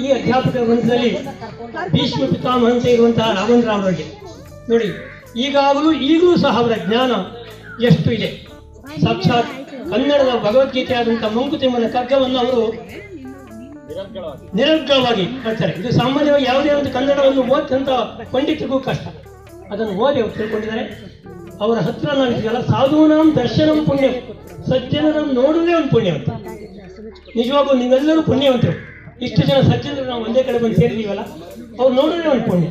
Speaker 10: ಈ ಅಧ್ಯಾಪಕರ ವೃಂದದಲ್ಲಿ ಭೀಷ್ಮ ಪಿತಾಮಹ ಅಂತ ಇರುವಂತಹ ರಾಘವೇಂದ್ರ ಅವರಿಗೆ. ನೋಡಿ, ಈಗಾಗಲೂ ಈಗಲೂ ಸಹ ಅವರ ಜ್ಞಾನ ಎಷ್ಟು ಇದೆ. ಸಾಕ್ಷಾತ್ ಕನ್ನಡದ ಭಗವದ್ಗೀತೆ ಆದಂಥ ಮಂಕುತಿಮ್ಮನ ಕಗ್ಗವನ್ನು ಅವರು ನಿರರ್ಗಳವಾಗಿ ಹೇಳ್ತಾರೆ ಇದು ಸಾಮಾನ್ಯವಾಗಿ ಯಾವುದೇ ಒಂದು ಕನ್ನಡವನ್ನು ಓದಂತ ಪಂಡಿತರಿಗೂ ಕಷ್ಟ. ಅದನ್ನು ಓದಿ ಅವರು ತಿಳ್ಕೊಂಡಿದ್ದಾರೆ. ಅವರ ಹತ್ರ ನಾನು ಇದೆಯಲ್ಲ ಸಾಧೂನಾಂ ದರ್ಶನಂ ಪುಣ್ಯ, ಸಜ್ಜನರನ್ನು ನೋಡುವುದೇ ಒಂದು ಪುಣ್ಯ ಅಂತ. ನಿಜವಾಗೂ ನೀವೆಲ್ಲರೂ ಪುಣ್ಯವಂತರು. ಇಷ್ಟು ಜನ ಸಜ್ಜನರು ನಾವು ಒಂದೇ ಕಡೆ ಬಂದು ಸೇರಿದೀವಲ್ಲ? ಅವ್ರು ನೋಡೋಣ ಒಂದು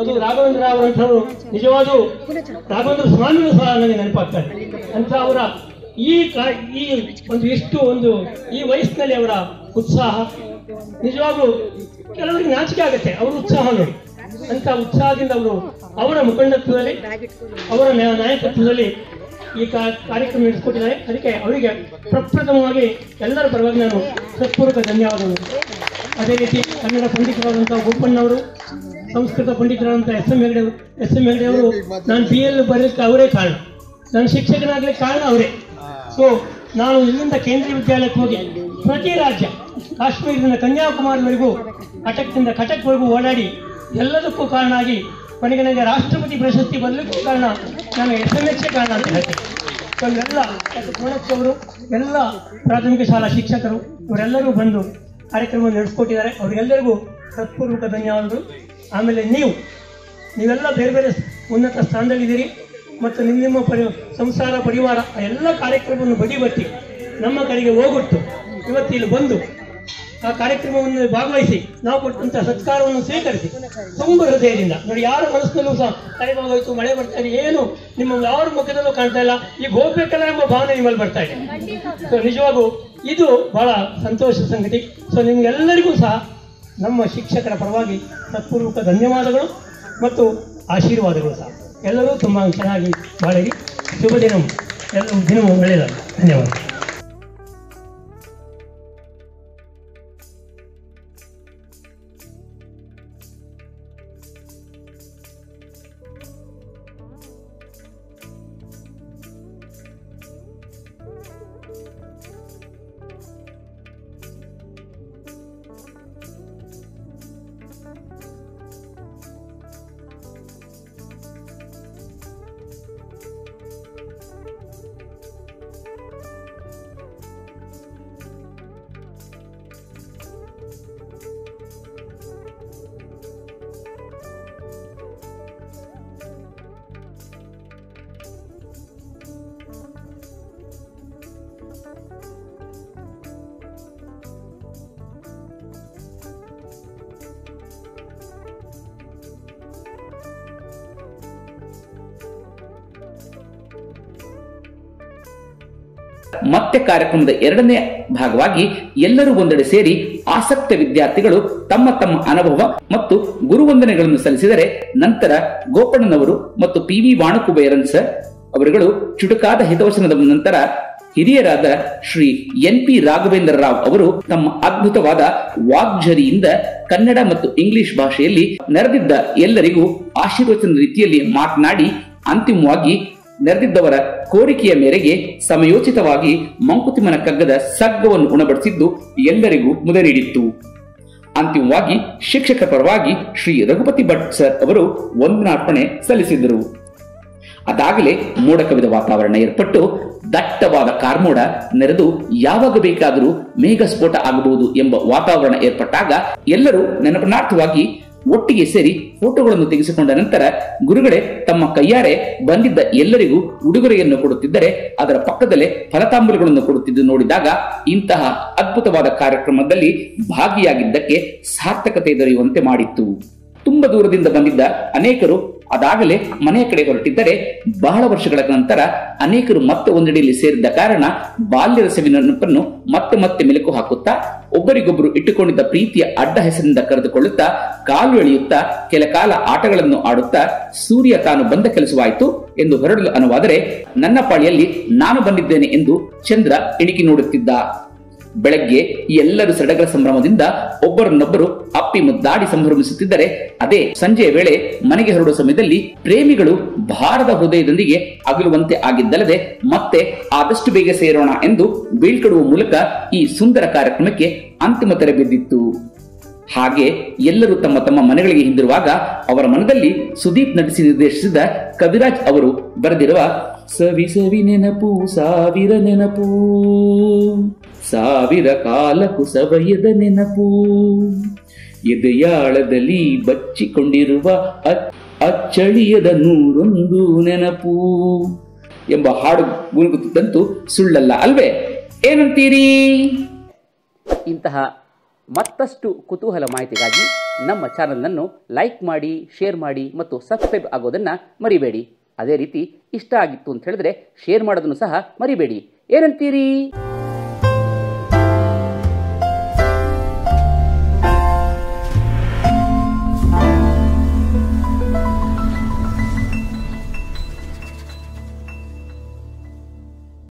Speaker 10: ಅದು ರಾಘವೇಂದ್ರ ಅವರಂಥವ್ರು ನಿಜವಾದ ರಾಘವೇಂದ್ರ ಸ್ವಾಮಿಗಳು ಸಹ ನನಗೆ ನೆನಪಾಗ್ತಾರೆ. ಅಂತ ಅವರ ಈ ಈ ಒಂದು ಇಷ್ಟು ಒಂದು ಈ ವಯಸ್ಸಿನಲ್ಲಿ ಅವರ ಉತ್ಸಾಹ ನಿಜವಾಗ್ಲೂ ಕೆಲವರಿಗೆ ನಾಚಿಕೆ ಆಗುತ್ತೆ ಅವರ ಉತ್ಸಾಹ ನೋಡಿ. ಅಂತ ಉತ್ಸಾಹದಿಂದ ಅವರು ಅವರ ಮುಖಂಡತ್ವದಲ್ಲಿ, ಅವರ ನಾಯಕತ್ವದಲ್ಲಿ ಈ ಕಾರ್ಯಕ್ರಮ ನಡೆಸಿಕೊಟ್ಟಿದ್ದಾರೆ. ಅದಕ್ಕೆ ಅವರಿಗೆ ಪ್ರಪ್ರಥಮವಾಗಿ ಎಲ್ಲರ ಪರವಾಗಿ ನಾನು ಸತ್ಪೂರ್ವಕ ಧನ್ಯವಾದಗಳು. ಅದೇ ರೀತಿ ಕನ್ನಡ ಪಂಡಿತರಾದಂಥ ಗೋಪಣ್ಣವರು Sanskrit ಪಂಡಿತರಾದಂಥ S M Hegde S M Hegde ಅವರು, ನಾನು ಬಿ ಎಲ್ ಬರಲಿಕ್ಕೆ ಅವರೇ ಕಾರಣ. ನಾನು ಶಿಕ್ಷಕನಾಗಲಿಕ್ಕೆ ಕಾರಣ ಅವರೇ. ಸೊ ನಾನು ಇಲ್ಲಿಂದ ಕೇಂದ್ರೀಯ ವಿದ್ಯಾಲಯಕ್ಕೆ ಹೋಗಿ ಪ್ರತಿ ರಾಜ್ಯ, ಕಾಶ್ಮೀರದಿಂದ ಕನ್ಯಾಕುಮಾರಿವರೆಗೂ, ಕಟಕ್ದಿಂದ ಕಟಕ್ವರೆಗೂ ಓಡಾಡಿ ಎಲ್ಲದಕ್ಕೂ ಕಾರಣ ಆಗಿ ಕೊನೆಗೆ ನನಗೆ ರಾಷ್ಟ್ರಪತಿ ಪ್ರಶಸ್ತಿ ಬರಲಿಕ್ಕೂ ಕಾರಣ ನಾನು ಎಸ್ ಎಂ ಎಸ್ಗೆ ಕಾರಣ ಅಂತ ಹೇಳ್ತೇನೆ. ಸೊ ಇವರೆಲ್ಲ ಅವರು ಎಲ್ಲ ಪ್ರಾಥಮಿಕ ಶಾಲಾ ಶಿಕ್ಷಕರು ಇವರೆಲ್ಲರೂ ಬಂದು ಕಾರ್ಯಕ್ರಮ ನಡೆಸ್ಕೊಟ್ಟಿದ್ದಾರೆ. ಅವರಿಗೆಲ್ಲರಿಗೂ ಹೃತ್ಪೂರ್ವಕ ಧನ್ಯವಾದಗಳು. ಆಮೇಲೆ ನೀವು, ನೀವೆಲ್ಲ ಬೇರೆ ಬೇರೆ ಉನ್ನತ ಸ್ಥಾನದಲ್ಲಿದ್ದೀರಿ ಮತ್ತು ನಿಮ್ಮ ನಿಮ್ಮ ಪರಿ, ಸಂಸಾರ, ಪರಿವಾರ ಎಲ್ಲ ಕಾರ್ಯಕ್ರಮವನ್ನು ಬಡಿಬಟ್ಟಿ ನಮ್ಮ ಕಡೆಗೆ ಹೋಗೊಟ್ಟು ಇವತ್ತು ಇಲ್ಲಿ ಬಂದು ಆ ಕಾರ್ಯಕ್ರಮವನ್ನು ಭಾಗವಹಿಸಿ, ನಾವು ಕೊಟ್ಟಂತಹ ಸತ್ಕಾರವನ್ನು ಸ್ವೀಕರಿಸಿ, ತುಂಬ ಹೃದಯದಿಂದ. ನೋಡಿ, ಯಾರ ಮನಸ್ಸಿನಲ್ಲೂ ಸಹ ತಲೆಭಾಗೋಯ್ತು ಮಳೆ ಬರ್ತಾ ಇದೆ, ಏನು? ನಿಮ್ಮ ಯಾರ ಮುಖದಲ್ಲೂ ಕಾಣ್ತಾ ಇಲ್ಲ. ಈಗ ಹೋಗ್ಬೇಕಲ್ಲ ಎಂಬ ಭಾವನೆ ನಿಮ್ಮಲ್ಲಿ ಬರ್ತಾ ಇದೆ. ಸೊ ನಿಜವಾಗೂ ಇದು ಬಹಳ ಸಂತೋಷದ ಸಂಗತಿ. ಸೊ ನಿಮ್ಗೆಲ್ಲರಿಗೂ ಸಹ ನಮ್ಮ ಶಿಕ್ಷಕರ ಪರವಾಗಿ ತತ್ಪೂರ್ವಕ ಧನ್ಯವಾದಗಳು ಮತ್ತು ಆಶೀರ್ವಾದಗಳು ಸಹ. ಎಲ್ಲರೂ ತುಂಬ ಚೆನ್ನಾಗಿ ಬಾಳಿರಿ ಶುಭ ದಿನ. ಎಲ್ಲರೂ ದಿನವೂ ಒಳ್ಳೆಯದಾಗಲಿ. ಧನ್ಯವಾದ
Speaker 1: ಕಾರ್ಯಕ್ರಮದ ಎರಡನೇ ಭಾಗವಾಗಿ ಎಲ್ಲರೂ ಒಂದೆಡೆ ಸೇರಿ ಆಸಕ್ತ ವಿದ್ಯಾರ್ಥಿಗಳು ತಮ್ಮ ತಮ್ಮ ಅನುಭವ ಮತ್ತು ಗುರುವಂದನೆಗಳನ್ನು ಸಲ್ಲಿಸಿದರೆ ನಂತರ ಗೋಪಣ್ಣನವರು ಮತ್ತು ಪಿ ವಿ ವಾಣಕುಬೇರನ್ ಸರ್ ಅವರುಗಳು ಚುಟುಕಾದ ಹಿತವಚನದ ನಂತರ ಹಿರಿಯರಾದ ಶ್ರೀ ಎನ್ ಪಿ ರಾಘವೇಂದ್ರ ರಾವ್ ಅವರು ತಮ್ಮ ಅದ್ಭುತವಾದ ವಾಗ್ಝರಿಯಿಂದ ಕನ್ನಡ ಮತ್ತು ಇಂಗ್ಲಿಷ್ ಭಾಷೆಯಲ್ಲಿ ನೆರೆದಿದ್ದ ಎಲ್ಲರಿಗೂ ಆಶೀರ್ವಚನ ರೀತಿಯಲ್ಲಿ ಮಾತನಾಡಿ ಅಂತಿಮವಾಗಿ ನೆರೆದಿದ್ದವರ ಕೋರಿಕೆಯ ಮೇರೆಗೆ ಸಮಯೋಚಿತವಾಗಿ ಮಂಕುತಿಮ್ಮನ ಕಗ್ಗದ ಸಗ್ಗವನ್ನು ಉಣಬಡಿಸಿದ್ದು ಎಲ್ಲರಿಗೂ ಮುದ ನೀಡಿತ್ತು. ಅಂತಿಮವಾಗಿ ಶಿಕ್ಷಕರ ಪರವಾಗಿ ಶ್ರೀ ರಘುಪತಿ ಭಟ್ ಸರ್ ಅವರು ವಂದನಾರ್ಪಣೆ ಸಲ್ಲಿಸಿದರು. ಅದಾಗಲೇ ಮೋಡ ಕವಿದ ವಾತಾವರಣ ಏರ್ಪಟ್ಟು ದಟ್ಟವಾದ ಕಾರ್ಮೋಡ ನೆರೆದು ಯಾವಾಗ ಬೇಕಾದರೂ ಮೇಘ ಸ್ಫೋಟ ಆಗಬಹುದು ಎಂಬ ವಾತಾವರಣ ಏರ್ಪಟ್ಟಾಗ ಎಲ್ಲರೂ ನೆನಪನಾರ್ಥವಾಗಿ ಒಟ್ಟಿಗೆ ಸೇರಿ ಫೋಟೋಗಳನ್ನು ತೆಗೆಸಿಕೊಂಡ ನಂತರ ಗುರುಗಳೇ ತಮ್ಮ ಕೈಯಾರೆ ಬಂದಿದ್ದ ಎಲ್ಲರಿಗೂ ಉಡುಗೊರೆಯನ್ನು ಕೊಡುತ್ತಿದ್ದರೆ ಅದರ ಪಕ್ಕದಲ್ಲೇ ಫಲತಾಂಬುಲಗಳನ್ನು ಕೊಡುತ್ತಿದ್ದು ನೋಡಿದಾಗ ಇಂತಹ ಅದ್ಭುತವಾದ ಕಾರ್ಯಕ್ರಮದಲ್ಲಿ ಭಾಗಿಯಾಗಿದ್ದಕ್ಕೆ ಸಾರ್ಥಕತೆ ದೊರೆಯುವಂತೆ ಮಾಡಿತ್ತು. ತುಂಬಾ ದೂರದಿಂದ ಬಂದಿದ್ದ ಅನೇಕರು ಅದಾಗಲೇ ಮನೆಯ ಕಡೆ ಹೊರಟಿದ್ದರೆ ಬಹಳ ವರ್ಷಗಳ ನಂತರ ಅನೇಕರು ಮತ್ತೆ ಒಂದೆಡೆಯಲ್ಲಿ ಸೇರಿದ್ದ ಕಾರಣ ಬಾಲ್ಯದ ನೆನಪನ್ನು ಮತ್ತೆ ಮತ್ತೆ ಮೆಲುಕು ಹಾಕುತ್ತಾ ಒಬ್ಬರಿಗೊಬ್ಬರು ಇಟ್ಟುಕೊಂಡಿದ್ದ ಪ್ರೀತಿಯ ಅಡ್ಡ ಹೆಸರಿನಿಂದ ಕರೆದುಕೊಳ್ಳುತ್ತಾ ಕಾಲು ಎಳೆಯುತ್ತಾ ಕೆಲ ಕಾಲ ಆಟಗಳನ್ನು ಆಡುತ್ತಾ ಸೂರ್ಯ ತಾನು ಬಂದ ಕೆಲಸವಾಯಿತು ಎಂದು ಹೊರಡಲು ಅನುವಾದರೆ ನನ್ನ ಪಾಳಿಯಲ್ಲಿ ನಾನು ಬಂದಿದ್ದೇನೆ ಎಂದು ಚಂದ್ರ ಇಣಿಕಿ ನೋಡುತ್ತಿದ್ದ. ಬೆಳಗ್ಗೆ ಎಲ್ಲರೂ ಸಡಗರ ಸಂಭ್ರಮದಿಂದ ಒಬ್ಬರನ್ನೊಬ್ಬರು ಅಪ್ಪಿ ಮುದ್ದಾಡಿ ಸಂಭ್ರಮಿಸುತ್ತಿದ್ದರೆ, ಅದೇ ಸಂಜೆಯ ವೇಳೆ ಮನೆಗೆ ಹೊರಡುವ ಸಮಯದಲ್ಲಿ ಪ್ರೇಮಿಗಳು ಭಾರದ ಹೃದಯದೊಂದಿಗೆ ಅಗಲುವಂತೆ ಆಗಿದ್ದಲ್ಲದೆ ಮತ್ತೆ ಆದಷ್ಟು ಬೇಗ ಸೇರೋಣ ಎಂದು ಬೀಳ್ಕೊಡುವ ಮೂಲಕ ಈ ಸುಂದರ ಕಾರ್ಯಕ್ರಮಕ್ಕೆ ಅಂತಿಮ ತೆರೆ ಬಿದ್ದಿತ್ತು ಹಾಗೆ ಎಲ್ಲರೂ ತಮ್ಮ ತಮ್ಮ ಮನೆಗಳಿಗೆ ಹಿಂದಿರುವಾಗ ಅವರ ಮನದಲ್ಲಿ ಸುದೀಪ್ ನಟಿಸಿ ನಿರ್ದೇಶಿಸಿದ ಕವಿರಾಜ್ ಅವರು ಬರೆದಿರುವ ಸವಿ ಸವಿ ನೆನಪು, ಸಾವಿರ ನೆನಪು, ಸಾವಿರ ಕಾಲ ಸವಯದ ನೆನಪು, ಎದೆಯಾಳದಲ್ಲಿ ಬಚ್ಚಿಕೊಂಡಿರುವ ಅಚ್ಚಳಿಯದ ನೂರೊಂದು ನೆನಪು ಎಂಬ ಹಾಡು ಗುಣಗುತ್ತಿದ್ದಂತೂ ಸುಳ್ಳಲ್ಲ ಅಲ್ವೇ? ಏನಂತೀರಿ?
Speaker 15: ಇಂತಹ ಮತ್ತಷ್ಟು ಕುತೂಹಲ ಮಾಹಿತಿಗಾಗಿ ನಮ್ಮ ಚಾನಲನ್ನು ಲೈಕ್ ಮಾಡಿ, ಶೇರ್ ಮಾಡಿ ಮತ್ತು ಸಬ್ಸ್ಕ್ರೈಬ್ ಆಗೋದನ್ನು ಮರಿಬೇಡಿ. ಅದೇ ರೀತಿ ಇಷ್ಟ ಆಗಿತ್ತು ಅಂತ ಹೇಳಿದ್ರೆ ಶೇರ್ ಮಾಡೋದನ್ನು ಸಹ ಮರಿಬೇಡಿ. ಏನಂತೀರಿ?